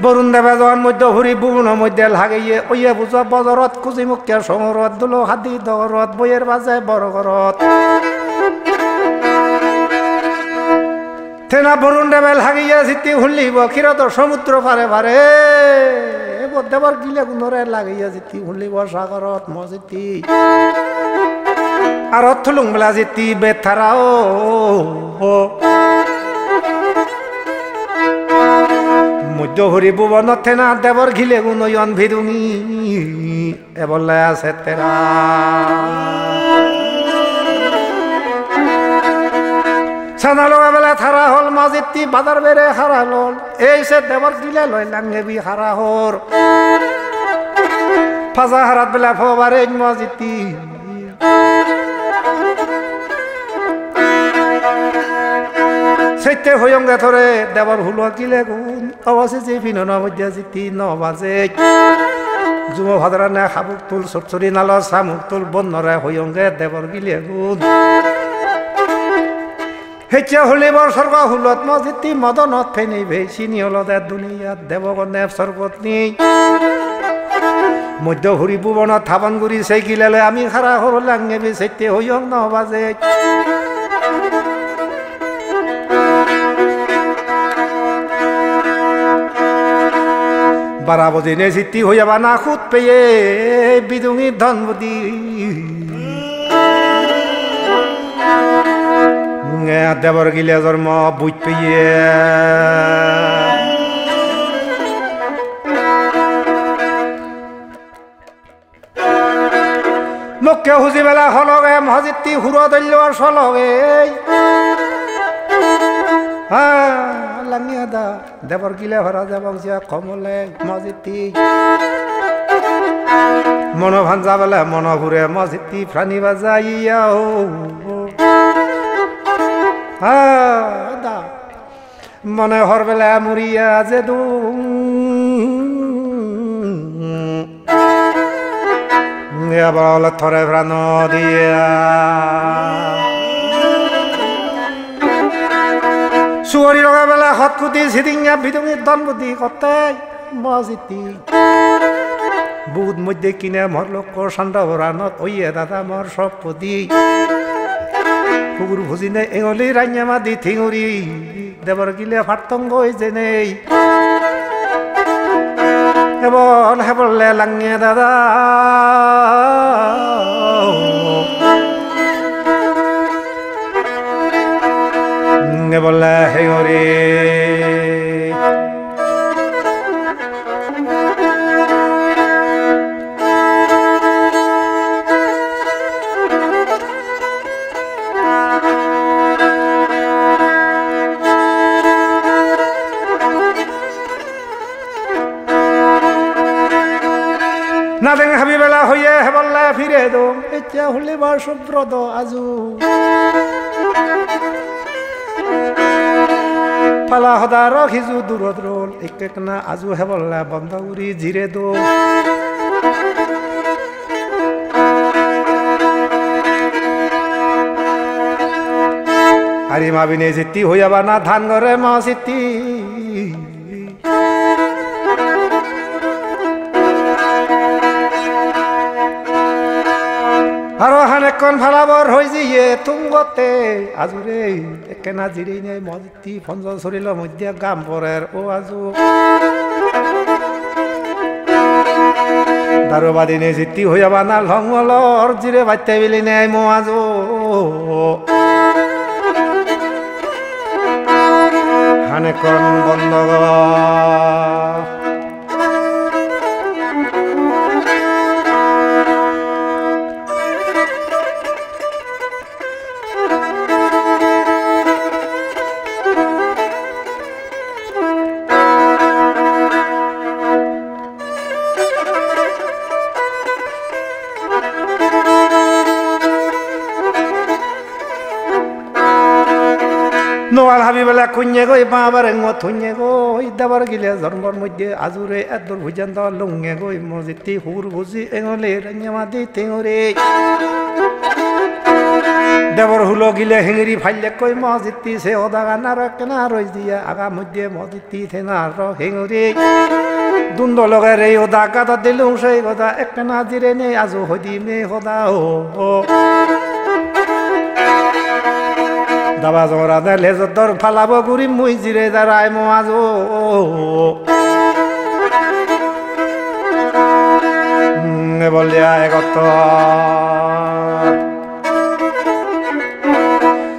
বরুণ দেবে যখন মধ্য হুরি বুবনের মধ্যে লাগাইয়ে ওইয়ে বুঝা বজরত কুচি মুখিয়া সমরত দুলো হাতি দরত বইয়ের বাজে বড় তেনা বরুণ দেবে লাগাইয়া জিতি হুলিব ক্ষীরত সমুদ্র পারে পারে। দেবার গিলে গুণরে লাগাইয়া জিতি হুলিব সাগরত মজিতি আর অথলুং বেলা জিতি বেথারাও। মধ্য হরি ভুবন থেনা দেবর ঘিলে গুণয়ন ভিরুঙি এবলে আছে তেরা সানা লগা বেলা থারা হল মাজিতি বাজার বেড়ে হারা হল এই সে দেবর গিলে লয় লাঙ্গেবি হারা হর। ফাজা হারাত বেলা ফবারে মজিতি সৈতে হয়ঙ্গে ধরে দেবর হুল কিলে গুণ। অবশ্যই যে ফিনন মধ্যে জিতি ন বাজে। যুব ভাদরা নে হাবুক তুল সরসরি নাল সামুক তুল, বন্নরে হয়ঙ্গে দেবর গিলে গুণ। হেচে হলিবর স্বর্গ হুলত মজিতি মদনত ফেনি ভে চিনি হলদে দুনিয়াত দেবগণে স্বর্গতনি। মধ্য হরি ভুবন থাপন গুৰি সেই গিলালে আমি খাৰা সৰু লাঙেবি সৈতে হইয়ং ন বাজে। বারা বজিনে জিতি হইয়াবা না খুদ পেয়ে, বিদুঙি ধন বুদি দেবর গিলে জন্ম বুঝ পেয়ে মুখে হুজি বেলা হলগে মসজিদটি হুর দল্য সলগে দেবর গিলে ভরা যাব কমলে মসজিদটি মন ভাঞ্জা বেলা মন ঘুরে মসজিদটি প্রাণী বাজাইয়া দা মনে হর বেলা মুড়িয়া যে দু আবার থরে প্রাণ দিয়া। সুয়রি লগা বেলা হতকুতি সিদিঙা ভিদুঙি দনবুদ্ধি কতে মজিতি বুধ মধ্যে কিনে মর লোক সান্ড ভরানত ওইয়ে দাদা মর সব পদি কুকুর ভুজিনে এঙলি রাঙে দি থিঙুরি দেবর গিলে ফাটতঙ্গ হয়েছে নেই। হেবল হেবলে লাঙে দাদা। বললে হেঙরে। হলে বার সুব্রত আজু। পালা সদা ৰখিছো দূৰত ৰল একেকনা আজু হেবল্লা বন্ধ কৰি জিৰে দো আৰি মাবিনে জিতি হৈ যাবা না ধান ঘৰে মা চিতি আৰু হানেকন ফালাবৰ হৈ যিয়ে তুংগতে আজুৰে একেনা জিৰি নাই মজিতি ফঞ্জ চৰিল মধ্যে গাম পৰেৰ, অ আজু। দাৰোবাদী নে জিতি হৈ যাবা না লঙলৰ জিৰে বাত্যাই বিলি নাই, মো আজু। হানেকন বন্ধ নোয়াল হাবি বেলা খুঁজে গই বাবার এঙ্গ থুঁজে গই দাবার গিলে জন্মর মধ্যে আজুরে এদর ভুজান দ লুঙ্গে গই মজিতি হুর ভুজি এঙলে রাঞ্জামা দি তেঙরে দেবর হুলো গিলে হেঙেরি ফাইলে কই মজিতি সে ওদা গানার কেনা রই দিয়া আগা মধ্যে মজিতি থেনার হেঙরি দুন্দ লগে রে ওদা গাদা দিলুম সেই গদা একনা জিরে নে আজু হদি মে হদা ও দাবা জরা দেলে যদর ফালাব গুরি মুই জিরে দাঁড়াই মো আজো, ও বলিয়া একত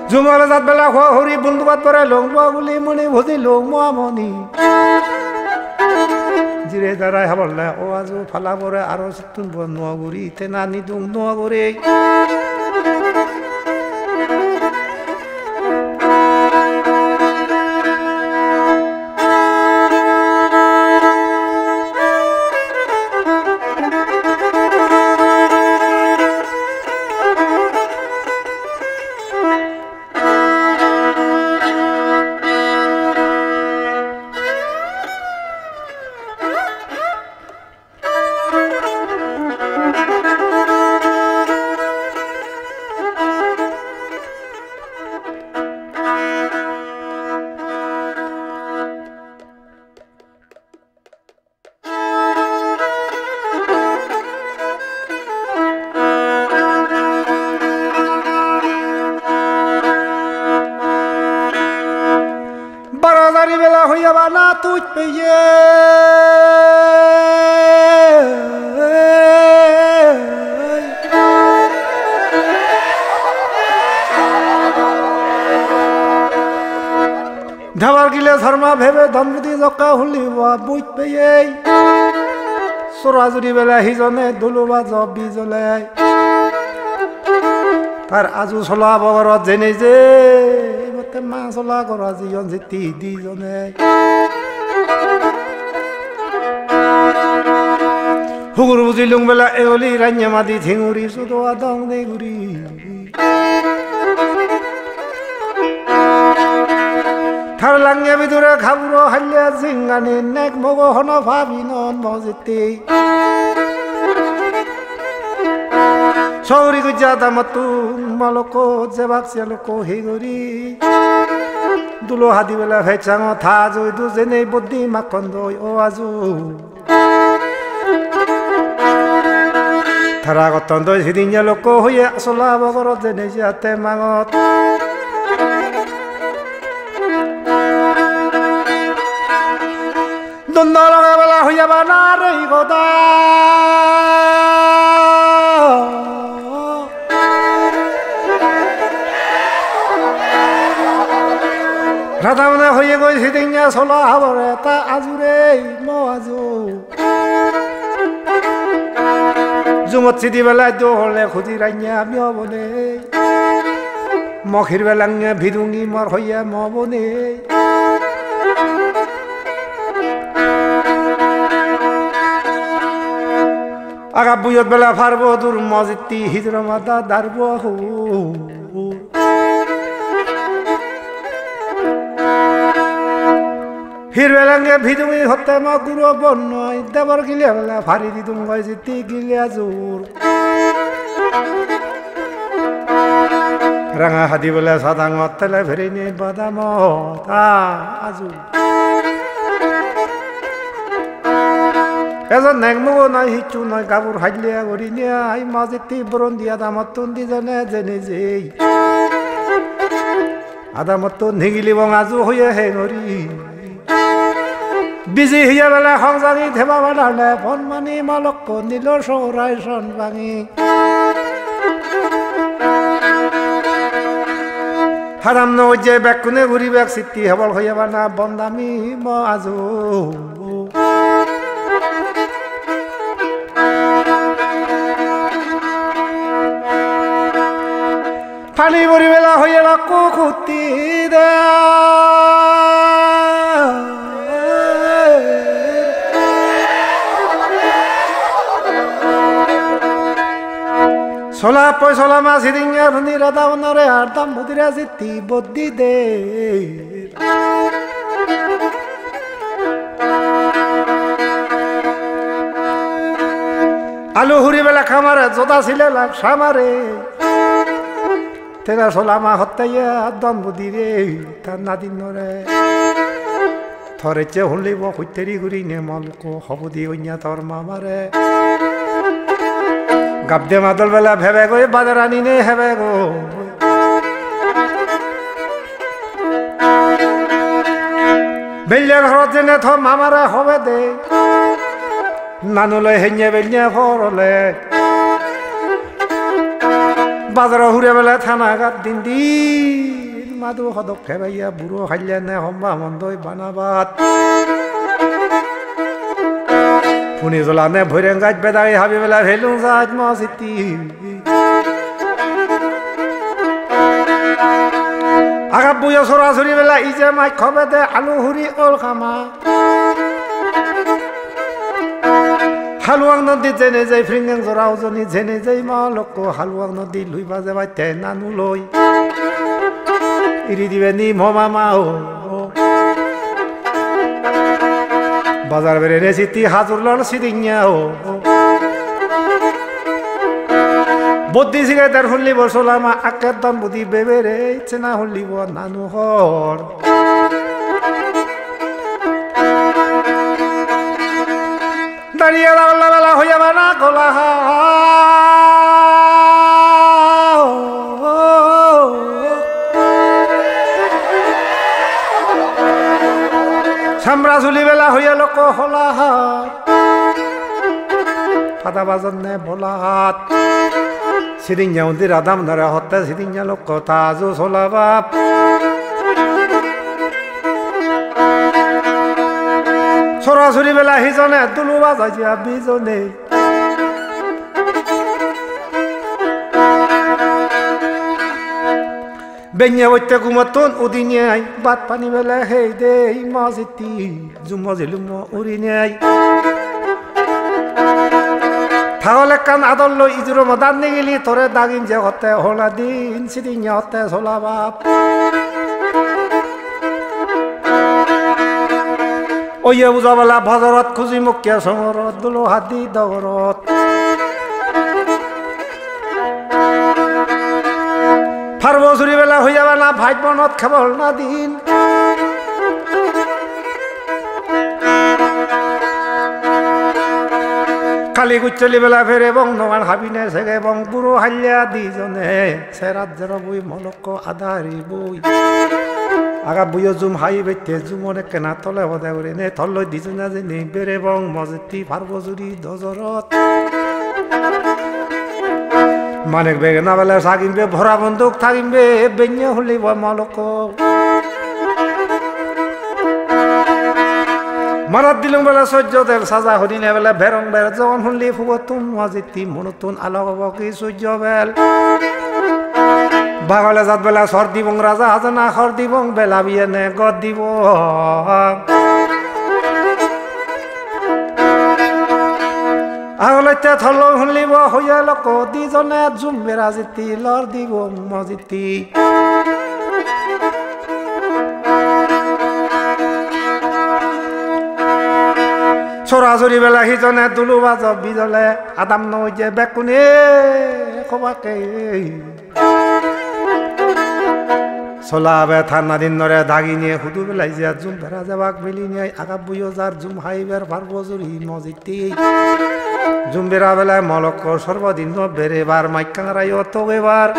ঝুমর জাত বেলা হরি বন্ধু বাত পরে লং পোৱা বুলি মনি ভজি লং মোৱা মনি জিৰে দাঁড়াই হাবলে ও আজো ফালা পরে আরও চিতুন নোয়া গুৰি তেনা নিদুং নোয়া জকা হুলিব বুঝ পেয়ে চোরাজুরি বেলা সিজনে দুলুবা জব দি জ্বলে তার আজু চলা বগৰত যেনে যে, এইমতে মা চলা কৰা যিজন যেতি দিজনে হুগুর বুজিলুং বেলা এগলি রান্যা মাদি ঝিঙুরি সুদোয়া দং দে ঘুরি থার লাঙ্গে ভিতরে খাবুর হাল্লিয়া জিঙ্গানি নেক মগ হন ভাবি নন মজিতে। সৌরি গুজা দামাতু মালকো জেবাক সিয়ালকো হেগরি। দুলো হাদি বেলা ভেচাঙ থা জই দু জেনে বদ্দি মাখন দই ও আজু। থারা গতন দই সিদিন লোক হইয়ে আসলা বগরত জেনে জিয়াতে মাঙত। দ্বন্দ্ব হইয়াবা না রে গদা। রাধা মানে হইয়ে গৈ সিদিনা চলা হবৰে এটা আজুৰে ম আজু জুমত চিদি বেলা দিও হলে খুজি ৰাইয়া মিয় বনে মখিৰ বেলাঙে ভিদুঙি মৰ হইয়া ম বনে আগা বুয়ত বেলা ফারব দূর মজিতি হিজর মাদা দারব ফিরবেলাঙ্গে ভিদুমি হতে মা গুরু বন্যই দেবর গিলে বেলা ফারি দিদুম গয় গিলে জোর। রাঙা হাদি বেলা সাদাঙত তেলে ফেরি বাদাম আজু এজন নেংমুগো নাই হিচু নাই গাবুর হাইলিয়া গড়ি নিয়া। আই মাঝে তীব্রন দিয়া দামত দি জানে আদামত হিঙিলি বং আজু হইয়া হে নরি বিজি হিয়া বেলা সংজাঙি ধেবা বানালে বন মানি মালক নীলৰ চৌৰাই চন ভাঙি। হারাম নজে বেক কোনে ঘুরি বেক চিত্তি হেবল হইয়া বানা বন্দামি ম আজু। পানি ভরি বেলা হইয়া লাকু খুতি দে। সোলা পয়সলা মাছ হিদিঙ্গা ভুনি রাধা বনরে আরদাম বুদিরা জিতি বদ্দি দে। আলু হুরি বেলা খামারে জোদা ছিলে লাগ সামারে। তেরা সোলামা হত্যাইয়া দন বুদ্ধি রে তার নাদিন নরে চে হলিব হইতেরি গুরি নে মলকো হবদি অন্যা তোর মামারে গাবদে মাদল বেলা ভেবে গো বাজার আনি নে হেবে গো বেল্লে ঘৰত যেনে থ মামাৰে হবে দে নানুলৈ হেঙে বেল্লে ঘৰলে বাজাৰ সুৰে পেলাই থানাঘাত দিন দিন মাদু সদক খেবাইয়া বুড়ো খাইলে নে সম্ভা মন্দই বানাবাত। ফুনি জ্বলা নে ভৈৰেং গাত বেদাই হাবি পেলাই ভেলু জাত মিতি আগাত বুয়া চৰা চৰি পেলাই ইজে মাই খবে দে আলু সুৰি অল খামা। হালুৱাং নদী যেনে যাই ফ্ৰিঙেং জৰা উজনি যেনে যাই, মা লোক হালুৱাং নদী লুই বাজে বাই তে নানু লৈ। ইৰি দিবে নি মমা মা ও বাজার বেড়ে রেসিতি হাজুর লড় সিদিঙা ও। বুদ্ধি শিখে তার হুল্লিব সোলামা আকের দম বুদ্ধি বেবে রে চেনা হুল্লিব নানু হর দাঁড়িয়ে লাগলা বেলা হইয়া গোলা। সামরা চুলি বেলা হইয়া লোক হলা। হাত বাজন নে ভোলা হাত সিদিন উন্দি রাধাম ধরে হত্যা, সিদিন লোক তাজু সোলা বাপ। সরাসরি বেলা সিজনে তুলু বাজাইয়া বিজনে। বেঞ্ঞা বৈতে ঘুমতন উদিনে আই বাত পানি বেলা হেই দে মজিতি, জুম জিলুম উড়ি নেই থাগলে কান আদর লই ইজুর মদান নিগিলি তোরে দাগিন যে হতে হলা দিন সিদিন হতে সোলা বাপ ওইয়ে বুঝাবেলা ভজরত খুঁজি মুখিয়া সমরত দুলো হাতি দগরত। ফার বছরি বেলা হইয়া বেলা ভাইট বনত খাবল না দিন। কালি গুচলি বেলা ফের এবং নগান হাবিনে সেগে এবং বুড়ো হাল্যা দিজনে সেরাত জের বই মলক আধারি বই। আগা বুয়ো জুম হাই বেতে জুমরে কেনা তলে হদে করে নে থল্লৈ দিজনা যে নে বেরে বং মজতি ফারবজুরি দজরত মানেক বেগে না বেলা সাকিমবে ভরা বন্দুক থাকিমবে বেঞ্ঞে হলিব মলক মারাত দিলুম বেলা সহ্য তেল সাজা হরিণে বেলা বের যখন শুনলি ফুবতুন মজিতি মনুতুন আলোক বকি সূর্য বেল বাগলে জাত বেলা সর দিবং রাজা হাজানা খর দিবং, বেলা বিয়ে নে গদ দিব। আগলৈতে থল শুনলিব হইয়া লোক দিজনে জুম বেৰা জিতি, লৰ দিব মজিতি চৰাচৰি বেলা সিজনে দুলু বাজ বিজলে, আদাম নৈ যে বেকুনে কবাকে চলা বে ঠান্ডা দিন নরে দাগি নিয়ে হুদু বেলাই যে জুম ভেড়া যাবাক বেলি নিয়ে আগা বুইও যার জুম হাইবের পারব জুরি মজিতি জুম বেড়া বেলায় মলক সর্বদিন বেড়েবার মাইকাঙারাই অত এবার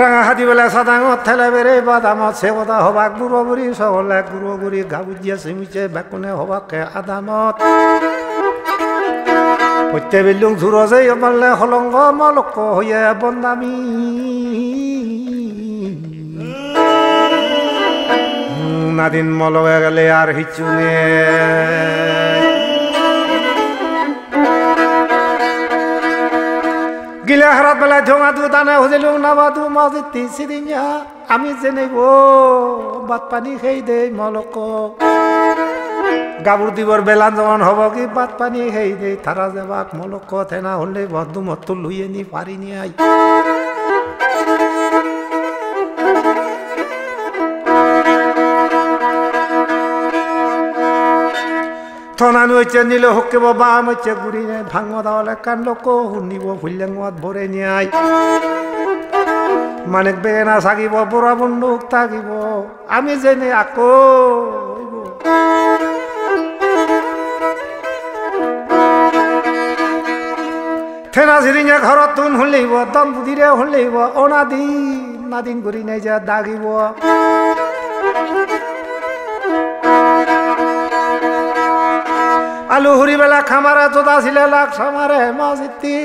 রাঙা হাতি বেলা সাদাঙত ঠেলে বেড়ে বাদামত সেবতা হবাক বুড়ো বুড়ি সহলে গুড়ো গুড়ি গাবুজিয়া সেমিছে বেকুনে হবাকে আদামত। প্রত্যে বিল্লুং যে পারলে হলঙ্গ মলক হইয়া বন্দামি। নাদিন মলগে গেলে আর হিচু নে। গিলা হারাত বেলা ঝোঙা দু দানে হুজিলুং নাবা দু মজিতি সিদিঙা আমি জেনে গো বাত পানি খেই দে মলক গাবুর দিবর বেলান যখন হব কি? বাত পানি খেই দে তারা যাবাক মলক থেনা হলে বদ্ধু মত লুইয়ে নি পারি নি আই। থনানো হচ্ছে নিল হুকে বাম হচ্ছে গুড়ি নাই ভাঙ দাওয়ালে কান লোক শুনিব ভুল্যাঙ্গত ভরে নিয়াই মানিক বেগেনা চাগিব বুঢ়া বন্দুক থাকিব, আমি যেনে আকৌ থেনা চিৰিঙে ঘৰত তোন শুলিব দম বুদ্ধিৰে শুলিব অনাদিন নাদিন কৰি নাই যে দাগিব। আলু হুৰি বেলা খামাৰে জোতা ছিলে লাগ চামাৰে মজিতি।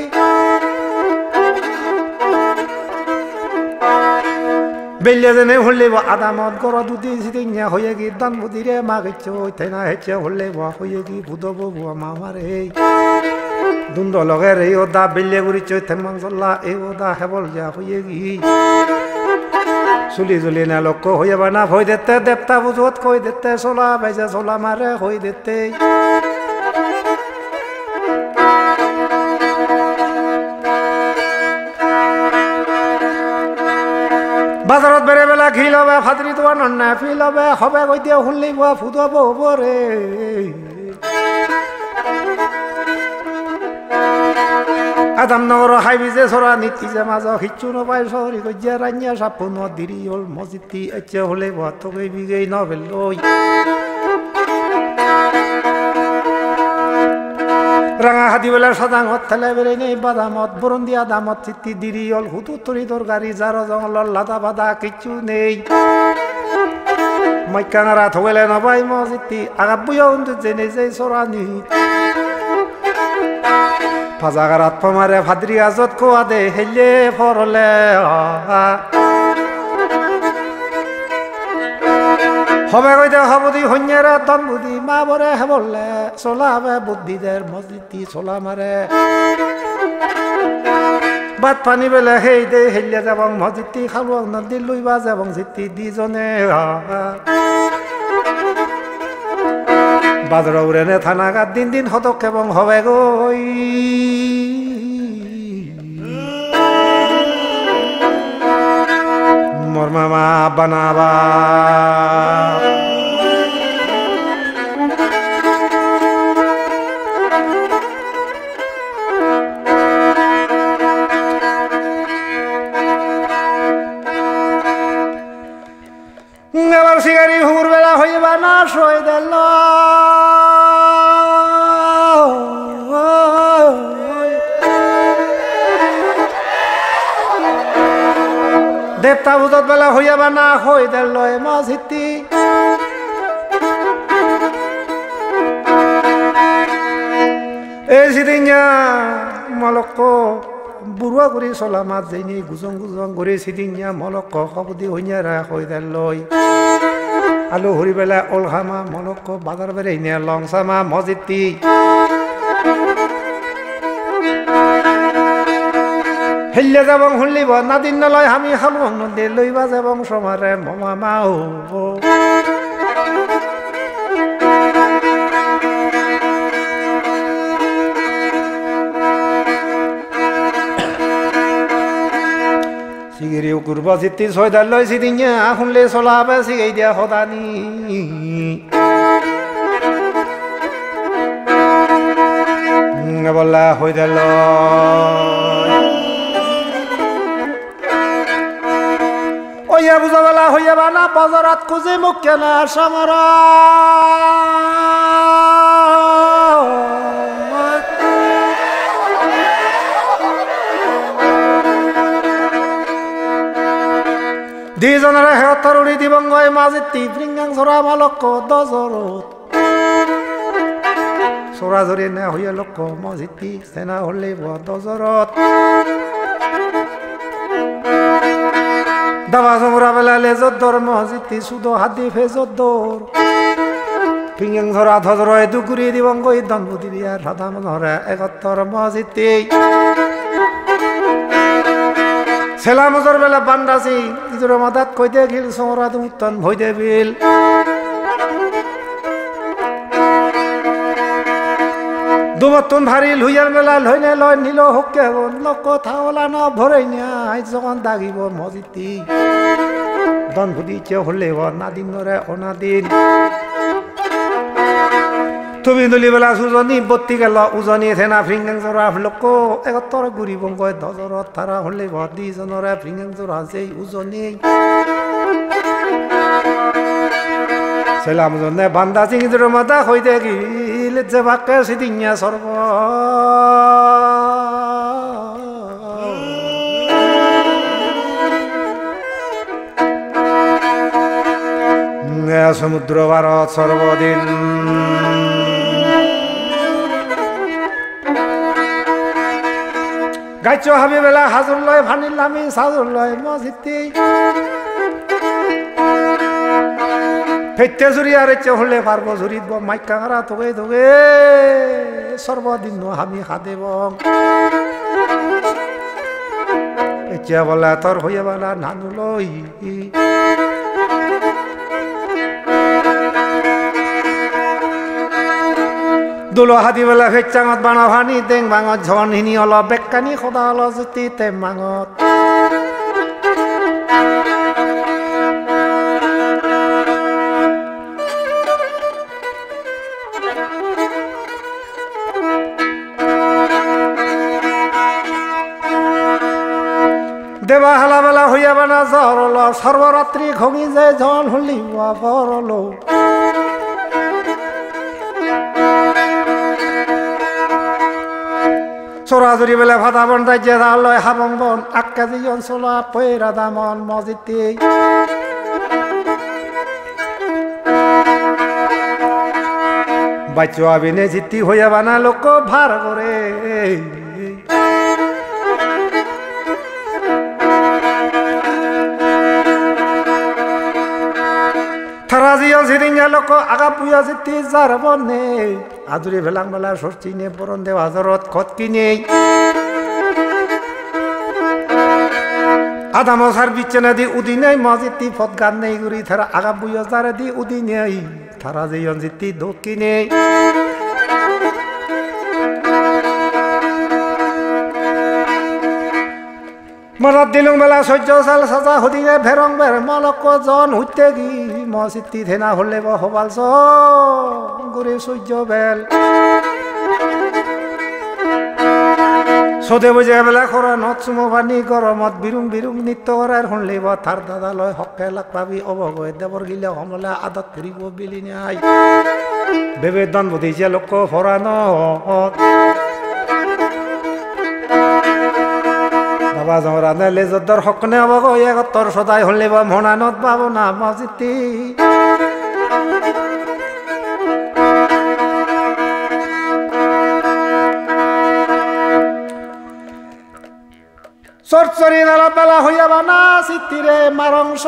বেলিয়া যেনে হুলিব, আদামত গড় দুদি চিটিঙা হয়ে গি দান বুদ্ধিৰে মাগিছ থেনা হেচ্ছে হুলিব হয়ে গি বুধব বুয়া মামাৰে দুন্দ লগে রে ওদা বেলে গুড়ি চৈথে মাংসল্লা এই ওদা হেবল যা হইয়ে গি। চুলি জুলি না লক্ষ্য হইয়া বানা হই দিতে দেবতা বুঝত কই দিতে, চলা বাইজা চলা মারে হই দিতে। বাজারত বেড়ে বেলা ঘি লবে ফাতরি তোমার নন্না ফি লবে হবে কই দিয়ে শুনলি বুয়া ফুদব হব রে আদাম নগর হাইবি যে সরা নীতি যে মাজ হিচ্ছু নপাই সহরি গজ্জা রান্না সাপু নদিরি হল মজিতি এচ্ছে হলে বতকে বিগেই নবেল লই। রাঙা হাতি বেলা সদাঙত থেলে বেড়ে নেই বাদামত বরণ দিয়া দামত চিত্তি দিরি হল হুতু তরি তোর গাড়ি যার জঙ্গল লাদা বাদা কিচ্ছু নেই। মাইকাঙারা থবেলে নবাই মজিতি আগা বুয়া উন্দু জেনে যে সরানি ফাজাগারাত পমারে ভাদ্রি আজত কোয়া দে হেলে ফরলে হবে কইতে হবদি হন্যেরা দন বুদ্ধি মা বরে হেবলে চলাবে বুদ্ধিদের মসজিদি চলা মারে বাত পানি বেলে সেই দে হেলিয়া যাবং মসজিদি খালো নদী লইবা যাবং জিতি দিজনে বাজার উড়েনে থানাগাত দিন দিন হতক এবং হবে গই মর্মামা মামা বানাবা। শিকারি হুর বেলা হইবা না সই দিল দেবতা বুধত বেলা হইয়াবা না হই দিল মসজিদি এই সিদিন মলক বুড়া করে চলা মাছ যাইনি গুজং গুজং করে সিদিনিয়া মলক সবদি হইয়ারা হই দেন লই আলু হরি বেলা অলহামা মলক বাজার বেড়ে নিয়ে লংসামা মজিতি হেল্লে যাবং শুনলিব নাদিন নলয় আমি হালু নদী লইবা যাবং সমারে মমা মাও। সিগিরিও করব জিতি ছয়দার লই সিদিঙে শুনলে চলাবে সিগাই দিয়া সদানি। বলা দিল ওয়া বুঝাবেলা হইয়াবা না বজাৰত খুঁজি মোক কেনে সামৰা দুইজনেৰে সিহঁতৰ উৰি দিবংগই মাজত টিফ্ৰিঙাং চৰা মালক দজৰত চৰা ধৰি নে হৈ লোক মজিতি চেনা হলে দজৰত দাবা চমৰা বেলা লেজত দৰ মজিতি চুদ হাতি ফেজত দৰ ফিঙাং ধৰা ধজৰয় দুগুৰি দিবংগই দনবুদি বিয়াৰ সাধা মনৰে একত্তৰ মজিতি সেলামজৰ বেলা বান্দাজি ইজোৰ মাদাত কই দে গিল সোৰা চৰাত উত্তান ভই দে বিল। দুমতন ভারিল হুইয়ার মেলা লইনে লয় নীল হকে ন কথা ওলা ন ভরেই না আইজ যখন দাগিব মজিতি। দন ভুদি চে হলে নাদিনৰে অনাদিন। তুমি বেলা সুজনী, বত্তি গেল, উজনি থেনা ফ্ৰিঙেং জৰা লোক এগতৰ গুৰি বংগই দজৰত তাৰা হলে ভদি জনৰে ফ্ৰিঙেং জৰা যে উজনি। সেলাম জনে বান্দা চিঙিদৰ মাতা হৈ দেখিল যে বাকে চিদিঙা সৰ্ব সমুদ্র ভারত সর্বদিন গাইছ হাবি বেলা হাজুর লয় ভানিল আমি সাজুর লয় মজিতি ফেটে জুরি আর ইচ্ছে হলে পারব জুরিত মাইকা হারা তোগে তোগে সর্বদিন আমি হাদেব। এতিয়া বলা, তোর হইয়া বলা নানু লই দুলো হাতি বেলা ফেচাঙত বানা ভানি টেং বাঙত ঝন হিনি অলপ বেকানি সদা অল জুতি টেম বাঙত। দেবা হালা বেলা হইয়া বানা জরল সর্বরাত্রি ঘমি যায় জন হলি বরল চোরাজুরি বেলা ভাতা বন রাজ্যে লয় হাবং বন। আকাজি অঞ্চল পৈরা দামন মজিতে। বাচ্চ আবিনে জিতি হইয়া বানা লোক ভার করে থারাজিও ঝিরিঙ্গা লোক আগা পুয়া জিতি যার বনে। আদুরি ভেলাং বেলা সরচি নে পরন দেব হাজারত খত কিনে আধা মশার বিচ্ছনা দি উদি নেই মজিতি ফত গান নেই গুরি থারা আগা বুয়া যারে দি উদি নেই। থারা যে জিতি দক্ষিণে মনত দিলুং বেলা চৈধ্য চাল চাজা সুধিলে ভেৰং বেৰ মলক জন হুতে গি মই চিটি ধেনা হ'লে বা হবাল চুৰি চৈধ্য বেল। চদে বুজে বেলা খৰা নদ চুম পানী গৰমত বিৰুং বিৰুং নৃত্য কৰাৰ শুনলি বা থাৰ দাদালৈ হকে লাগ পাবি অৱগৈ। দেৱৰ গিলে সমলে আদত ঘূৰিব বিলিনি আই বেবে দন বুধিছে লোক ভৰা ন বাবা জমরা নেলে যদ্দর হকনে অবগয় তোর সদাই হলে বা মনানত পাবো না মজিতি চরচরি নালা বেলা হইয়া বানা চিতিরে মারংস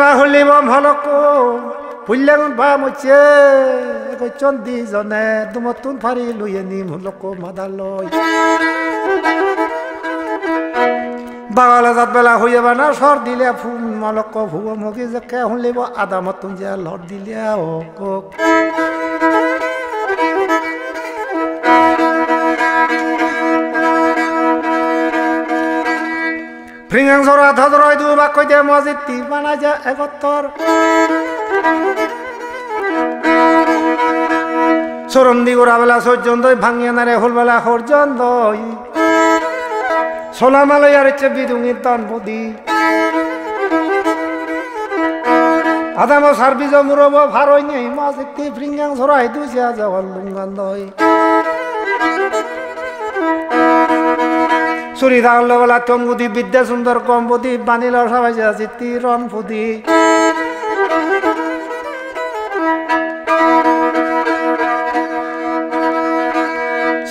ঠেলা হলিব ভালক পুল্যাঙত বা মইছে চন্দি জনে, দুমতুন ফারি লুয়ে আনি মুলক মাদালৈ বাগালে যাত বেলা হইয়ে বানা, সর দিলে ফুল মলক ভুব মগি জেকে শুনলিব আদা মতুন যে লর দিলে ওক ফ্রিঙাং জরা ধরয় দু বা কই দে মজিতি বানা যা এগত্তর সরন্দি গোড়া বেলা সর্জন দই ভাঙিয়া নারে হল বেলা সর্জন দই সোলামালয় আর হচ্ছে বিদুঙির বদি আদাম সার্বিজ মুরব ভারই নেই মাছ একটি ফ্রিঙ্গাং সরাই দুইয়া যাওয়ার লুঙ্গান দই। চুরি দাঁড়লো বেলা টঙ্গুদি বিদ্যা সুন্দর কম্বদি বানিল সবাই যাচ্ছি তীরন ফুদি।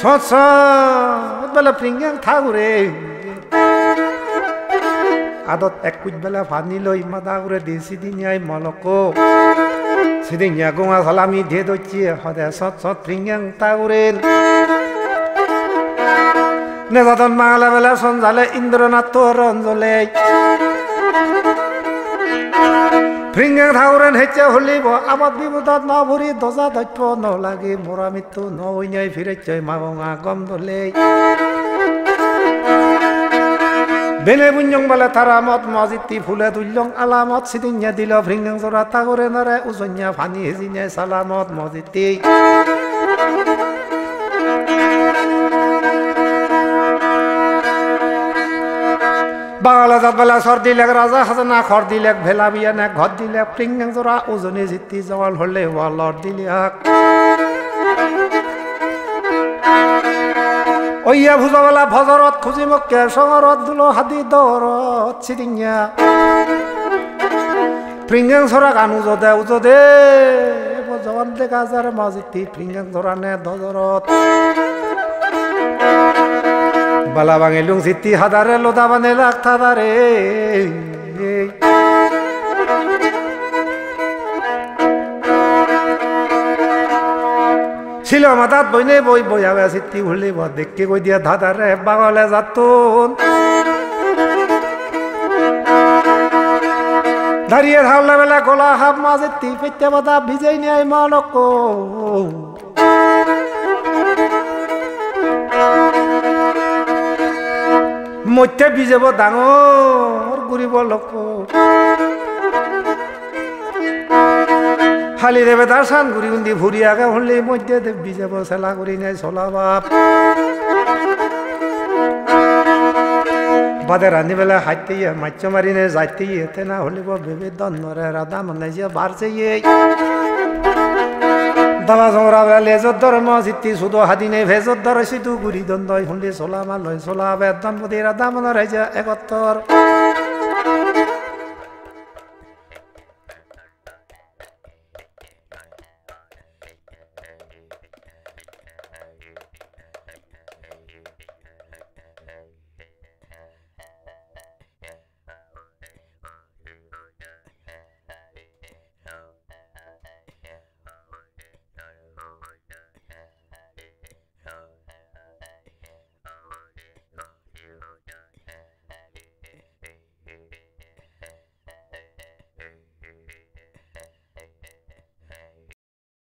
সৎ বেলা ফ্রিঙ্গাং ঠাকুরে আদত এক বেলা ফানি লই মাদা করে দি সিদিনিয়াই মলক। সিদিনিয়া গোঙা সালামি দিয়ে দচ্ছি হদে সৎ সৎ ফ্রিঙ্গাং ঠাকুরের নেজাদন মাঙালা বেলা সঞ্জালে ইন্দ্রনাথ রঞ্জলে ফ্রিঙ্গে ঠাকুরেন হেচ্ছে হলিব, আবাদ বিপদত ন ভরি দজা দৈত্য ন লাগি, মরা মৃত্যু ন উইনাই ফিরেছে মাগঙা গম দলে বেনে বুঞ্জং বলে তারা মত, মজিতি ফুলে তুল্যং আলামত সিদিnya দিল ফ্রিঙ্গে জোড়া তাগরে নরে, উজন্যা ফানি হেজিনে সালামত, মজিতি। বাংলা জাত বেলা সর দিলেক রাজা খাজানা খর দিলেক ভেলা বিয়ানে ঘর দিলেক প্রিঙ্গাং জোড়া ওজনে জিতি জওয়াল হলে ওয়ালর দিলিয়াক ওইয়া ভুজাবেলা ভজরত খুঁজি মক্কে সঙরত দুলো হাদি দরত চিরিঙা প্রিঙ্গাং সরা গান উজদে উজদে জবান দেখা যার মাজিতি প্রিঙ্গাং ধরানে দজরত বালা বাঙিলুং সিটি হাদারে, লোদা বানে লাখতাদারে ছিল মাথাত বইনে বই বইয়াবে সিটি ভুলিব দেখকে কই দিয়া ধাদারে বাগলে যাতুন দাঁড়িয়ে ধারলে বেলা গলা হাফ মাঝে তি পেতে বাদা ভিজাই নিয়ে মানক মধ্যে ভিজাব ডাঙর ঘুরিব লোক। খালি দেবে তার সান ঘুরি উন্দি ভুরি আগে হলে মধ্যে ভিজাব, চেলা করি নাই চলা বাপ বাদে রান্ধি বেলা হাইতে ইয়ে মাছ মারি নে যাইতে ইয়ে না হলিব, বেবে দন্নরে রাধা মানে যে বাড়ছে ইয়ে দাবা জংরা বেলে ধর মজিতি শুধু হাদিনে ভেজর ধর সিধু গুড়ি দন্দ শুনলি সোলা মালয় সোলা বেদন বদি রাধা মনে রাইজা একত্তর